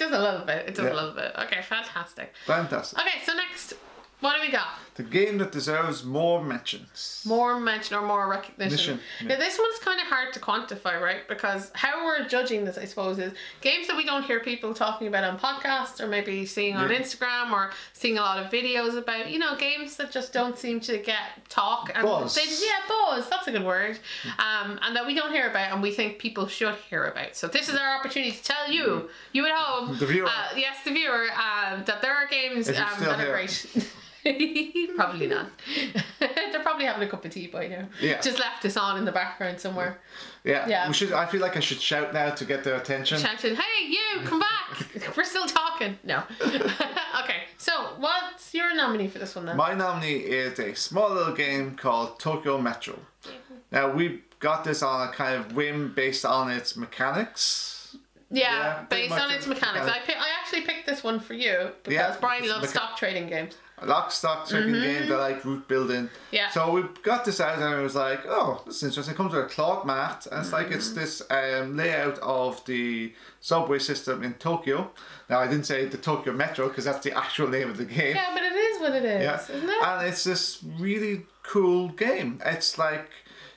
It does a little bit. It does Yeah. a little bit. Okay, fantastic. Fantastic. Okay, so next, what do we got? The game that deserves more mentions. More mention or more recognition. Mission, Now, yeah. this one's kind of hard to quantify, right? Because how we're judging this, I suppose, is games that we don't hear people talking about on podcasts or maybe seeing on Yeah. Instagram or seeing a lot of videos about, you know, games that just don't seem to get talk. And Buzz. They, yeah, buzz. That's a good word. Um, and that we don't hear about and we think people should hear about. So this is our opportunity to tell you, you at home. The viewer. Uh, yes, the viewer, um, that there are games um, that are here? great. probably not. They're probably having a cup of tea by now. Yeah. Just left this on in the background somewhere. Yeah. Yeah. We should. I feel like I should shout now to get their attention. Shouting, hey, you, come back. We're still talking. No. okay, So, what's your nominee for this one then? My nominee is a small little game called Tokyo Metro. Mm-hmm. Now we got this on a kind of whim based on its mechanics. yeah, yeah, based on its it's mechanics. I. I actually picked this one for you because Yeah, Brian loves stock trading games. Lock, stock, second game that like root building. Mm-hmm. Yeah. So we got this out and it was like, oh, this is interesting. It comes with a cloth mat and it's like Mm-hmm. it's this um, layout of the subway system in Tokyo. Now I didn't say the Tokyo Metro because that's the actual name of the game. Yeah, but it is what it is, Yeah. isn't it? And it's this really cool game. It's like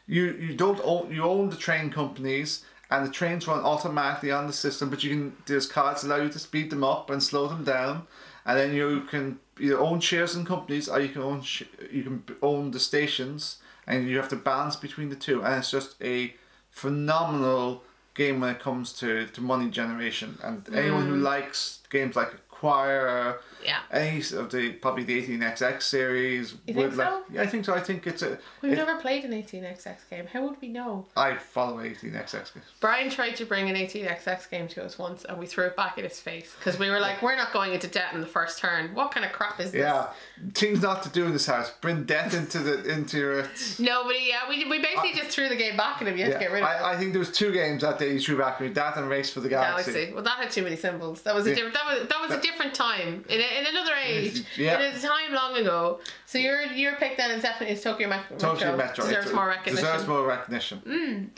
you you don't own you own the train companies and the trains run automatically on the system, but you can there's cards that allow you to speed them up and slow them down, and then you can either own shares in companies or you can own sh- you can own the stations, and you have to balance between the two, and it's just a phenomenal game when it comes to, to money generation. And anyone who mm. likes games like Acquire, Yeah. any of the probably the 18xx series You would think like so? yeah i think so i think it's a We've it- never played an 18xx game. How would we know? i follow 18xx games Brian tried to bring an 18xx game to us once and we threw it back at his face because we were like, we're not going into debt in the first turn. What kind of crap is this? yeah things not to do in this house bring death into the into it Nobody, yeah, we, we basically just threw the game back at him. You had yeah. to get rid of it. I, I think there was two games that day you threw back at me that and race for the galaxy, Galaxy. Well, that had too many symbols. That was a Yeah. different. That was that was a different time in, a, in another age. Yeah. In a time long ago. So your your pick then is definitely is Tokyo Metro. Tokyo Metro deserves it's- more recognition. Mm. deserves more recognition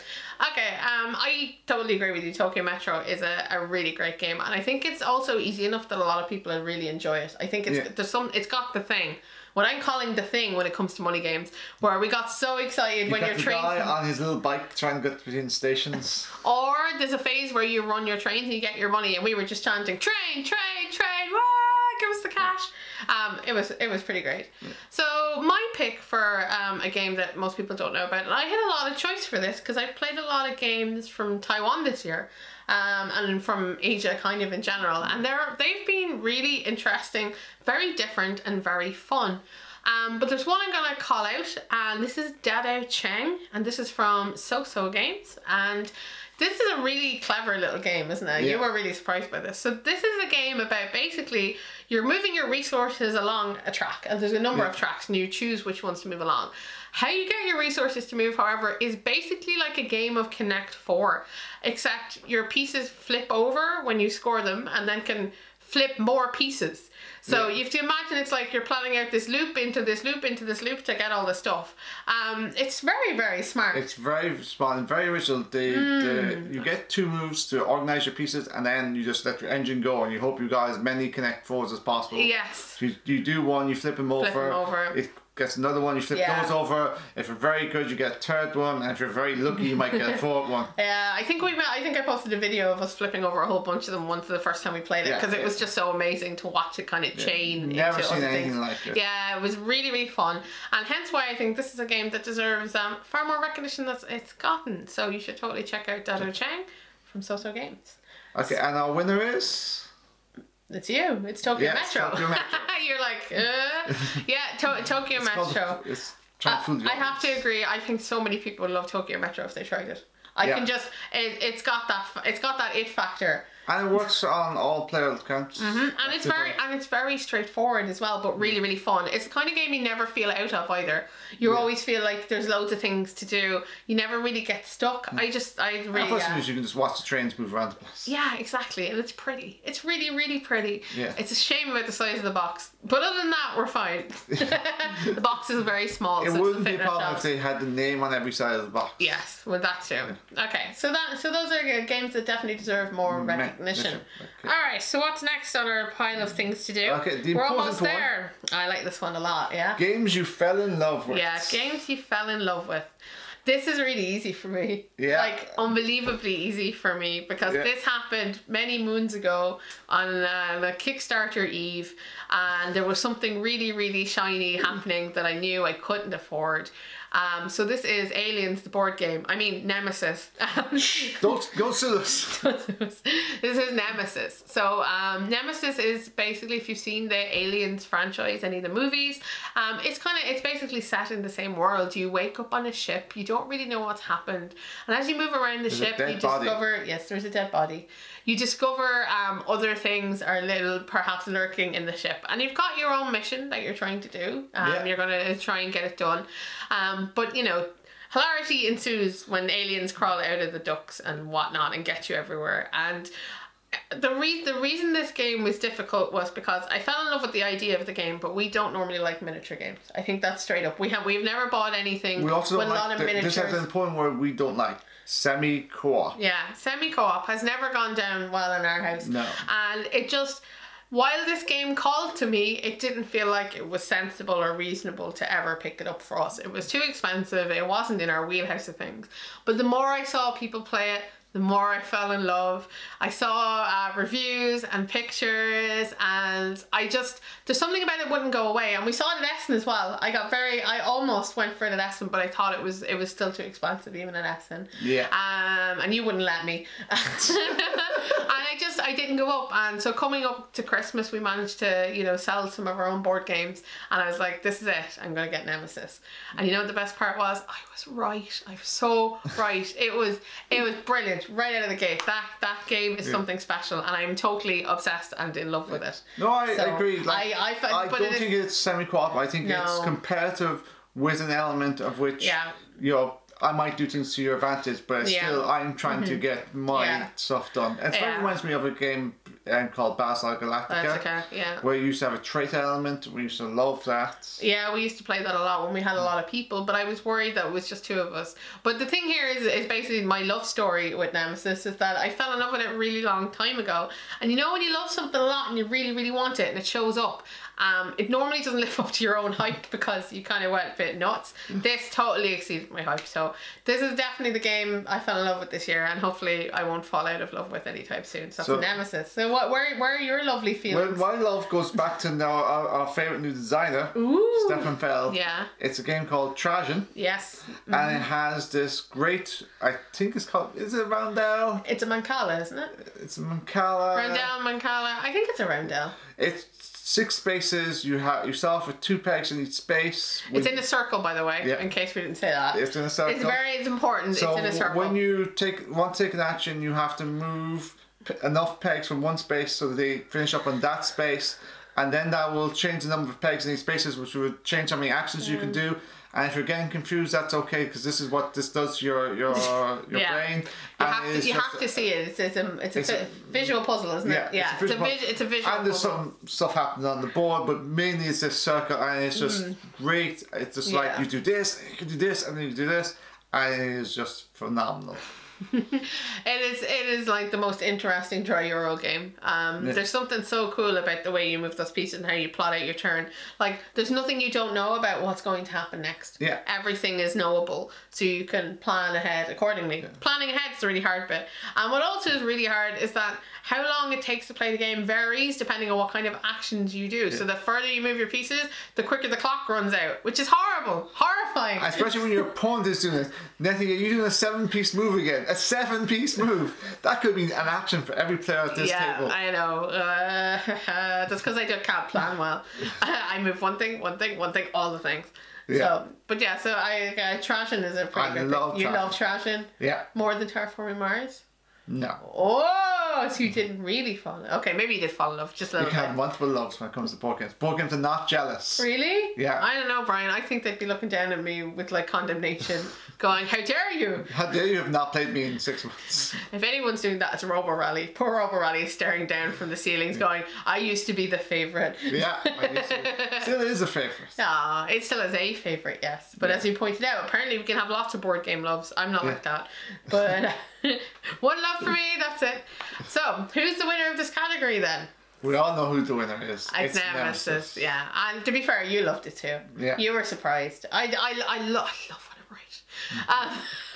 Okay, um, I totally agree with you. Tokyo Metro is a, a really great game, and I think it's also easy enough that a lot of people really enjoy it. I think it's Yeah. there's some it's got the thing. What I'm calling the thing when it comes to money games, where we got so excited you when got you're the trained, guy on his little bike trying to get between stations or there's a phase where you run your trains and you get your money, and we were just chanting train, train, train, wah, give us the cash. Um, it was it was pretty great. So my pick for um, a game that most people don't know about, and I had a lot of choice for this because I've played a lot of games from Taiwan this year. Um, and from Asia, kind of in general, and they're they've been really interesting, very different, and very fun. Um, but there's one I'm gonna call out, and this is Dadao Cheng, and this is from So So Games, and this is a really clever little game, isn't it? Yeah. You were really surprised by this. So this is game about basically you're moving your resources along a track, and there's a number of tracks, and you choose which ones to move along. How you get your resources to move, however, is basically like a game of Connect Four, except your pieces flip over when you score them, and then can flip more pieces. So Yeah. you have to imagine it's like you're planning out this loop into this loop into this loop to get all the stuff. Um, it's very very smart. It's very smart and very original. The, Hmm. the you get two moves to organize your pieces, and then you just let your engine go, and you hope you got as many connect fours as possible. yes. You, you do one, you flip them over. Flip 'em over. It gets another one, you flip Yeah. those over. If you're very good, you get a third one, and if you're very lucky, you might get a fourth one. Yeah, I think we. I think I posted a video of us flipping over a whole bunch of them once the first time we played it Yeah, because it yeah. was just so amazing to watch it kind of chain. Never into seen anything things. like it. Yeah, it was really really fun, and hence why I think this is a game that deserves um, far more recognition than it's gotten. So you should totally check out Dado Chang from Soso Games. Okay, and our winner is. It's you. It's Tokyo Yes, Metro. Tokyo Metro. You're like, uh? yeah, to- Tokyo It's called- Metro. It's trying to fool Uh. I have to agree. I think so many people would love Tokyo Metro if they tried it. I Yeah. can just it, it's got that it's got that it factor, And it works on all player accounts. Mm-hmm. and it's very and it's very straightforward as well, but really really fun. It's the kind of game you never feel out of either. You Yeah. always feel like there's loads of things to do. You never really get stuck. I just I And really plus, yeah. you can just watch the trains move around the place. Yeah, exactly, and it's pretty. It's really, really pretty. Yeah. It's a shame about the size of the box, but other than that, we're fine. the box is very small. It so wouldn't be a problem if they. had the name on every side of the box. Yes, with that too. Okay, so that so those are games that definitely deserve more recognition. okay. All right, so what's next on our pile of things to do? Okay, the we're almost one. there. I like this one a lot. Yeah. Games you fell in love with. Yeah, games you fell in love with. This is really easy for me. Yeah. Like unbelievably easy for me because Yeah. this happened many moons ago on uh, the Kickstarter Eve, and there was something really, really shiny happening that I knew I couldn't afford. Um, so this is Aliens, the board game. I mean Nemesis. Don't go sue us. this is Nemesis. So um, Nemesis is basically if you've seen the Aliens franchise, any of the movies, um, it's kind of it's basically set in the same world. You wake up on a ship, you don't really know what's happened, and as you move around the There's ship, you body. discover yes, there's a dead body. You discover um, other things are little perhaps lurking in the ship, and you've got your own mission that you're trying to do. Um, Yeah. You're gonna try and get it done, um, but you know. Hilarity ensues when aliens crawl out of the ducts and whatnot and get you everywhere. And the re- the reason this game was difficult was because I fell in love with the idea of the game, but we don't normally like miniature games. I think that's straight up. We have we've never bought anything We also don't a lot like. of The, this has a point where we don't like semi co-op. Yeah, semi co op has never gone down well in our house. No. And it just, while this game called to me, it didn't feel like it was sensible or reasonable to ever pick it up for us. It was too expensive, it wasn't in our wheelhouse of things. But the more I saw people play it, the more I fell in love. I saw uh, reviews and pictures, and I just there's something about it wouldn't go away. And we saw it at Essen as well. I got very, I almost went for it at Essen, but I thought it was it was still too expensive even at Essen. Yeah. Um, and you wouldn't let me. and I just I didn't go up. And so coming up to Christmas, we managed to you know sell some of our own board games. And I was like, this is it. I'm gonna get Nemesis. And you know what the best part was? I was right. I was so right. It was it was brilliant right out of the gate. That that game is something special, and I'm totally obsessed and in love with it. No, I So, agree. Like, I- I I don't it- think it's semi co-op. I think it's competitive with an element of which Yeah. you know I might do things to your advantage, but Yeah. Mm-hmm. still I'm trying to get my Yeah. stuff done. It Yeah. reminds me of a game um, called Battlestar Galactica, okay. Yeah. where you used to have a trait element. We used to love that. Yeah, we used to play that a lot when we had a lot of people, but I was worried that it was just two of us. But the thing here is, is basically my love story with Nemesis is that I fell in love with it a really long time ago. And you know when you love something a lot and you really, really want it and it shows up, um, it normally doesn't live up to your own hype because you kind of went a bit nuts. This totally exceeded my hype. So this is definitely the game I fell in love with this year and hopefully I won't fall out of love with anytime soon. So, So- Nemesis. So what, where, where are your lovely Well, feelings? my love goes back to now our, our favorite new designer, Ooh. Stefan Feld. Yeah. It's a game called Trajan, Yes. and it has this great. I think it's called. Is it Roundel? It's a Mancala, isn't it? It's a Mancala. Roundel, Mancala. I think it's a roundel. It's six spaces. You have yourself with two pegs in each space. It's in a circle, by the way, Yeah. in case we didn't say that. It's in a circle. It's very it's important. So it's in a circle. when you take one take an action, you have to move p- enough pegs from one space so that they finish up on that space, and then that will change the number of pegs in these spaces, which would change how many actions you can Mm. do. And if you're getting confused, that's okay because this is what this does to your your your Yeah. brain. you and have to you have to see it. It's, it's a it's a, It's vi- a- visual puzzle, isn't Yeah, it? Yeah, it's a, visual- vis- it's a visual And there's puzzle. some stuff happening on the board, but mainly it's this circle, and it's just great. It's just Mm. Yeah. like you do this, you can do this, and then you do this, and it is just phenomenal. It is it is like the most interesting try Euro game. Um, Yeah. There's something so cool about the way you move those pieces and how you plot out your turn. Like there's nothing you don't know about what's going to happen next. Yeah. Everything is knowable, so you can plan ahead accordingly. Planning ahead is the really hard bit. And what also is really hard is that how long it takes to play the game varies depending on what kind of actions you do. So the further you move your pieces, the quicker the clock runs out, which is horrible, horrifying. Especially when your opponent is doing this. Nothing. you're doing a seven piece move again. A seven piece move. That could be an action for every player at this yeah, table. I know. Uh, that's because I don't can't plan well. I move one thing, one thing, one thing, all the things. Yeah. So, but yeah, so I uh, Trajan is a pretty I good love thing. You love Trajan yeah. more than terraforming Mars. No. Oh, so you didn't really fall. in love. Okay, maybe you did fall in love just a You little can bit. have multiple loves when it comes to board games. Board games are not jealous. Really? Yeah. I don't know, Brian. I think they'd be looking down at me with like condemnation, going, "How dare you!" How dare you have not played me in six months? If anyone's doing that, it's Robo Rally. Poor Robo Rally is staring down from the ceilings, going, "I used to be the favorite." Yeah, I used to- still is a favourite. Ah, it still is a favorite, yes. But as you pointed out, apparently we can have lots of board game loves. I'm not like that, but one love for me. That's it. So, who's the winner of this category then? We all know who the winner is. It's, Nemesis. Yeah, and to be fair, you loved it too. Yeah. You were surprised. I, I, I, lo- I love when I'm right. Um,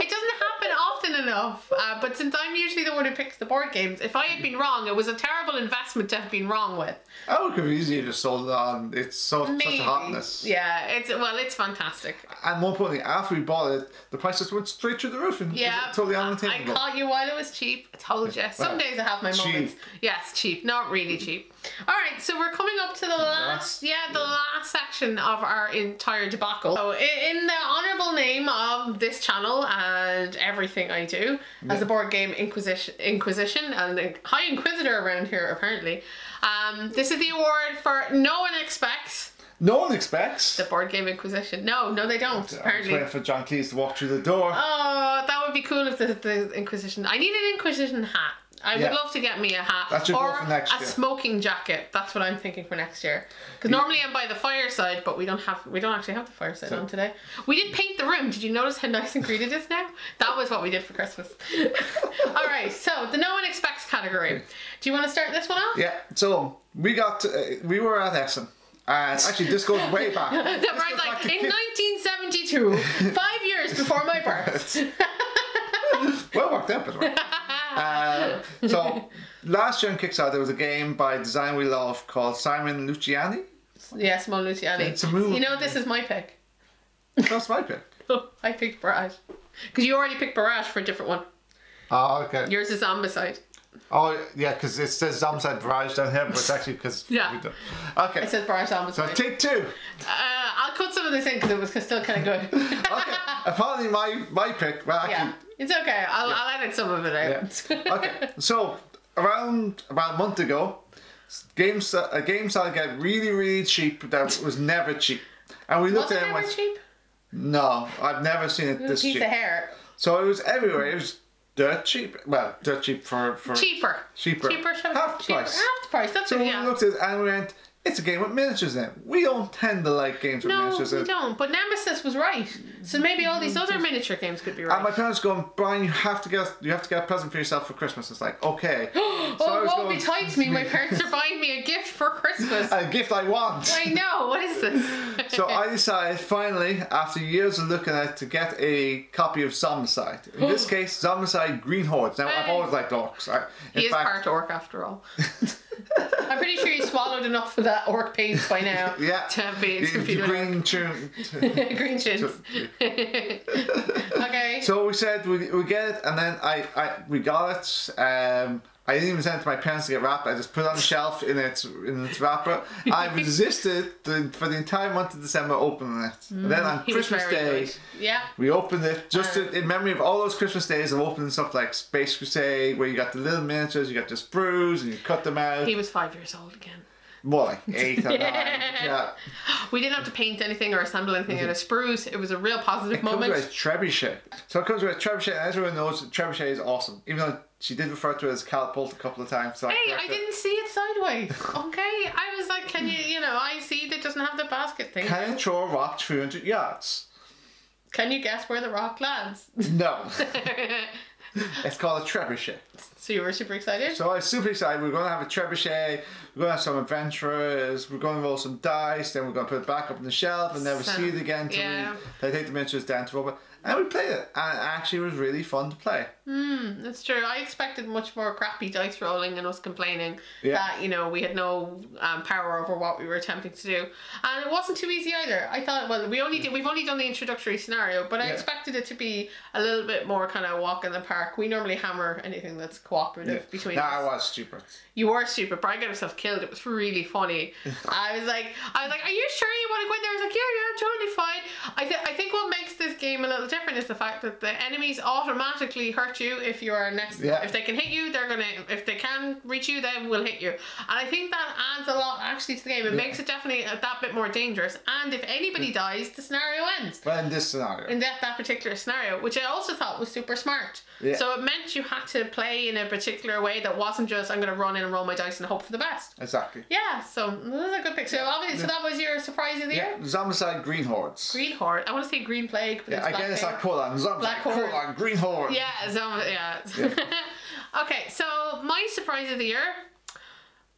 it doesn't happen often enough. Uh, but since I'm usually the one who picks the board games, if I had been wrong, it was a terrible investment to have been wrong with. I would have easily just sold it on. It's so such Maybe. a hotness. Yeah, it's well, it's fantastic. And more importantly, after we bought it, the price just went straight through the roof and Yeah, totally I caught you while it was cheap. I told you. Some Well, days I have my cheap. moments. Yes, cheap, not really cheap. All right, so we're coming up to the last, yeah, the last section of our entire debacle. So, in the honourable name of this channel and everything I do as a board game inquisition, inquisition and a high inquisitor around here apparently, um, this is the award for no one expects No one expects. the board game inquisition. No, no, they don't. I was Apparently. waiting for John Cleese to walk through the door. Oh, that would be cool if the, the Inquisition. I need an Inquisition hat. I Yeah. would love to get me a hat That should or for next a smoking jacket. That's what I'm thinking for next year. Because normally I'm by the fireside, but we don't have we don't actually have the fireside So- on today. We did paint the room. Did you notice how nice and green it is now? That was what we did for Christmas. All right, so the no one expects category. Do you want to start this one off? Yeah, so we got, uh, we were at Essen. And actually, this goes way back. That This right, like in kid- 1972, five years before my birth. Well worked out, the way. Uh, so, last year in Kickstarter, there was a game by Design We Love called Simon Luciani. yeah, Simone Luciani. It's a movie. You know, this is my pick. That's my pick. I picked Barrage. Because you already picked Barrage for a different one. Oh, okay. Yours is Zombicide. Oh, yeah, because it says Zombicide Barrage down here, but it's actually because Yeah. we don't. Okay, It says Barrage so Zombicide. take two. uh, I'll cut some of this in because it was still kind of good. Okay, apparently my, my pick, well, actually, yeah. It's okay. I'll, I'll edit some of it Yeah. out. okay, so around about a month ago, games a game started to get really really cheap that was never cheap, and we looked Was it at it and ever went, cheap? no, I've never seen it this piece cheap. of hair. So it was everywhere. It was dirt cheap. Well, dirt cheap for for Cheaper. Cheaper. Cheaper. Half the cheaper. price. Half the price. That's So it, we yeah. looked at it and we went, it's a game with miniatures in. We don't tend to like games with No, miniatures in No, we don't. But Nemesis was right. So maybe all these other miniature games could be right. And my parents going, Brian, you have to get you have to get a present for yourself for Christmas. It's like, okay. Oh, so I oh, woe going, betides me. My parents are buying me a gift for Christmas. a gift I want. I know. What is this? So I decided finally, after years of looking at it, to get a copy of Zombicide. In this case, Zombicide Green Hordes. Now I've always liked orcs. I, in He is fact, part orc after all. I'm pretty sure you swallowed enough of that orc paint by now. Yeah. To be to the be green tune. green shins. okay. So we said we, we get it, and then I, I we got it. Um, I didn't even send it to my parents to get wrapped. I just put it on the shelf in its in its wrapper. I resisted the, for the entire month of December opening it. and then on he Christmas Day, good. Yeah. we opened it just Uh. in, in memory of all those Christmas days of opening stuff like Space Crusade, where you got the little miniatures, you got the sprues, and you cut them out. He was five years old again. More like eight or nine. Yeah. We didn't have to paint anything or assemble anything out of sprues. It was a real positive It comes moment. with a trebuchet. So it comes with a trebuchet, and everyone knows that trebuchet is awesome. Even though she did refer to it as catapult a couple of times. So Hey, I it. didn't see it sideways. Okay, I was like, can you, you know, I see that doesn't have the basket thing. Can it throw a rock 300 yards? Can you guess where the rock lands? No. it's called a trebuchet. so you were super excited. So I was super excited. We're going to have a trebuchet. We're going to have some adventurers. We're going to roll some dice. Then we're going to put it back up on the shelf and never So- see it again. Till yeah. we, they take the miniatures down to rubber. And we played it. And it actually was really fun to play. That's true. I expected much more crappy dice rolling and us complaining Yeah. that you know we had no um, power over what we were attempting to do, and it wasn't too easy either. I thought, well, we only did, we've only done the introductory scenario, but I Yeah. expected it to be a little bit more kind of walk in the park. We normally hammer anything that's cooperative between Nah, us. I was stupid. You were stupid. Brian got himself killed. It was really funny. I was like, I was like, are you sure you want to go in there? I was like, yeah, yeah, I'm totally fine. I, th- I think what makes this game a little different is the fact that the enemies automatically hurt you if you are next. Yeah. If they can hit you, they're gonna. If they can reach you, they will hit you. And I think that adds a lot actually to the game. It makes it definitely a, that bit more dangerous. And if anybody dies, the scenario ends But in this scenario. in that, that particular scenario, which I also thought was super smart. Yeah. So it meant you had to play in a particular way that wasn't just I'm going to run in and roll my dice and hope for the best. exactly. Yeah, so that was a good pick. So obviously, so that was your surprise of the Yeah, year. Zombicide Green Hordes. Green Horde. I want to say Green Plague, but Yeah, it's Black again, it's Plague. like colon. Zombicide, Black Horde. Green Horde. Yeah, so, yeah. okay, so my surprise of the year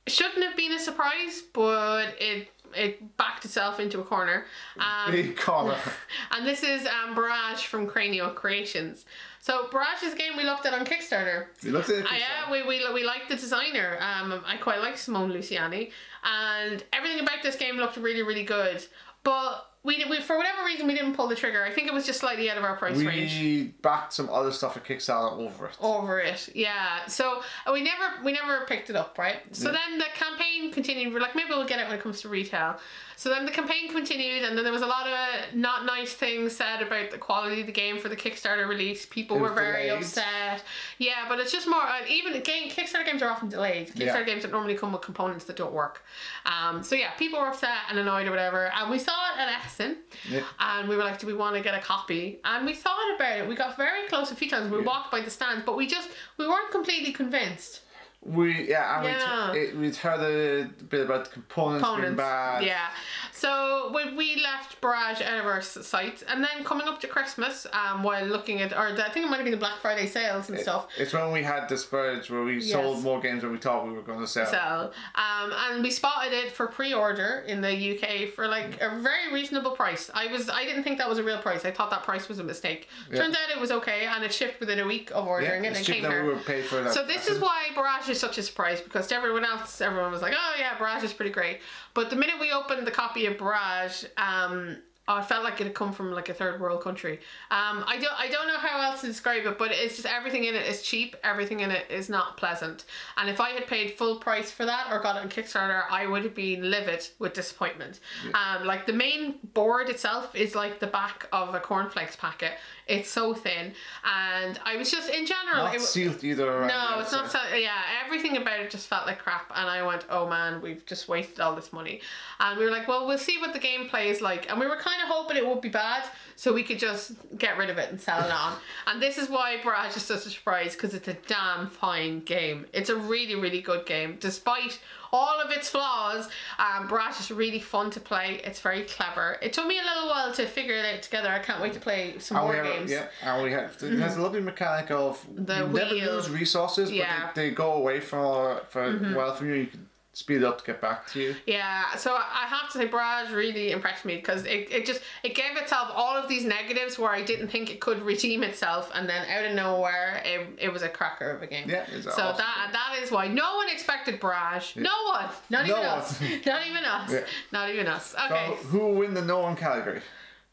shouldn't have been a surprise, but it it backed itself into a corner. Um, Big corner. and this is um, Barrage from Cranio Creations. So Barrage is a game we looked at on Kickstarter. You looked at it. Uh, yeah, we, we, we like the designer. Um, I quite like Simone Luciani, and everything about this game looked really, really good. But we, we for whatever reason we didn't pull the trigger. I think it was just slightly out of our price range. we backed some other stuff at Kickstarter over it. Over it, yeah. So uh, we never we never picked it up, right? So Yeah. then the campaign continued. We're like, maybe we'll get it when it comes to retail. So then the campaign continued, and then there was a lot of not nice things said about the quality of the game for the Kickstarter release. People were very delayed. upset. Yeah, but it's just more uh, even game Kickstarter games are often delayed. Kickstarter Yeah. games that normally come with components that don't work. Um, so yeah, people were upset and annoyed or whatever, and we saw it at Essen, Yeah. and we were like, do we want to get a copy? And we thought about it. We got very close a few times. We Yeah. walked by the stands, but we just we weren't completely convinced. We yeah, and Yeah. we it, we'd heard a bit about the components, being bad. yeah. So when we left Barrage out of our s- site, and then coming up to Christmas, um, while looking at, or the, I think it might have been the Black Friday sales and stuff. It's when we had the purge where we sold more games than we thought we were going to sell. sell. Um, and we spotted it for pre-order in the UK for like a very reasonable price. I was I didn't think that was a real price. I thought that price was a mistake. Yeah. Turns out it was okay, and it shipped within a week of ordering yeah, it and came here. we were paid for that. So this is why Barrage is such a surprise because to everyone else, everyone was like, "Oh yeah, Barrage is pretty great." But the minute we opened the copy of Barrage, um, oh, I felt like it had come from like a third world country. Um, I don't, I don't know how else to describe it, but it's just everything in it is cheap. Everything in it is not pleasant. And if I had paid full price for that or got it on Kickstarter, I would have been livid with disappointment. Um, like the main board itself is like the back of a cornflakes packet. It's so thin, and I was just in general. not it, sealed either. no, it's not. So, yeah, everything about it just felt like crap, and I went, "Oh man, we've just wasted all this money." And we were like, "Well, we'll see what the gameplay is like," and we were kind of hoping it would be bad, so we could just get rid of it and sell it on. And this is why Barrage is such a surprise because it's a damn fine game. It's a really, really good game, despite all of its flaws. Um, Barrage is really fun to play. It's very clever. It took me a little while to figure it out together. I can't wait to play some And more have, games. yeah, and we have it has a lovely mechanic of The you never wheel. lose resources, Yeah. but they, they go away for for a while from you. You can speed up to get back to you. Yeah, so I have to say, Barrage really impressed me because it, it just it gave itself all of these negatives where I didn't think it could redeem itself, and then out of nowhere, it, it was a cracker of a game. Yeah, so awesome that that is why no one expected Barrage. No one, not No even one. us, not even us, Yeah. not even us. So Okay, who will win the no one category?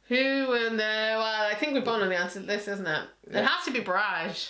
who in the well? I think we both know the answer to this, isn't it? Yeah. It has to be Barrage.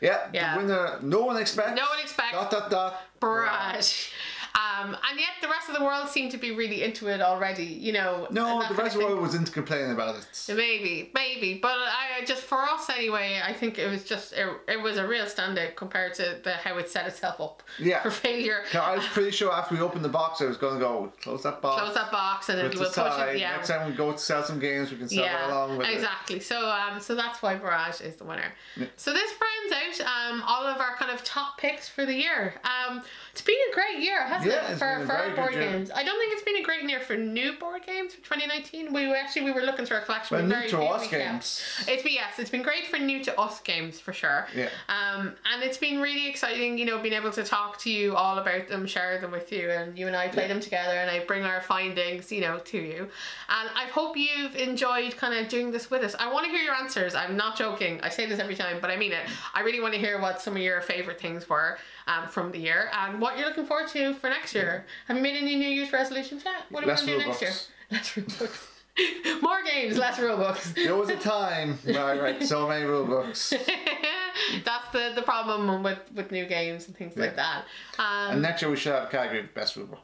Yeah, Yeah. the winner no one expects. No one expects. Dot dot dot. Barrage. Um, and yet the rest of the world seemed to be really into it already, you know. No, the rest of the world was into complaining about it. Maybe, maybe, but I just for us anyway. I think it was just it, it was a real standout compared to the how it set itself up Yeah. for failure. I was pretty sure after we opened the box, I was going to go close that box. Close that box and it it will push it. Yeah, Next time we go to sell some games, we can sell that along with it. exactly. So um, so that's why Barrage is the winner. So this rounds out um all of our kind of top picks for the year. Um, it's been a great year, Yeah, For for our board games. I don't think it's been a great year for new board games for 2019. We actually we were looking through a collection. Well, new very to few us games. It's been yes, it's been great for new to us games for sure. Yeah. Um, and it's been really exciting, you know, being able to talk to you all about them, share them with you, and you and I play Yeah. them together, and I bring our findings, you know, to you. And I hope you've enjoyed kind of doing this with us. I want to hear your answers. I'm not joking. I say this every time, but I mean it. I really want to hear what some of your favorite things were um, from the year and what you're looking forward to for next year. Have you made any New Year's resolutions yet? What are we going to do next year? Less rule books. More games, less rulebooks. There was a time where I read so many rulebooks. That's the, the problem with, with new games and things like that. Um, And next year we should have a category of best rulebook.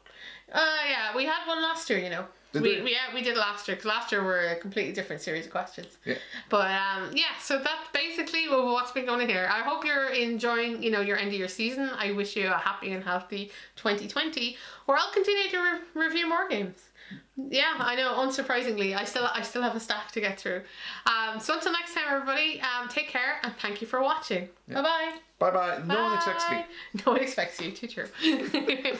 Uh, yeah, we had one last year, you know. Did we, we? we yeah we did last year because last year were a completely different series of questions. Yeah. But um yeah, so that's basically what- what's been going on here. I hope you're enjoying you know your end of your season. I wish you a happy and healthy 2020, where I'll continue to re- review more games. Yeah, I know. Unsurprisingly, I still I still have a stack to get through. Um, so until next time, everybody, um, take care and thank you for watching. Bye bye. Bye bye. No one expects me. No one expects you. Too true.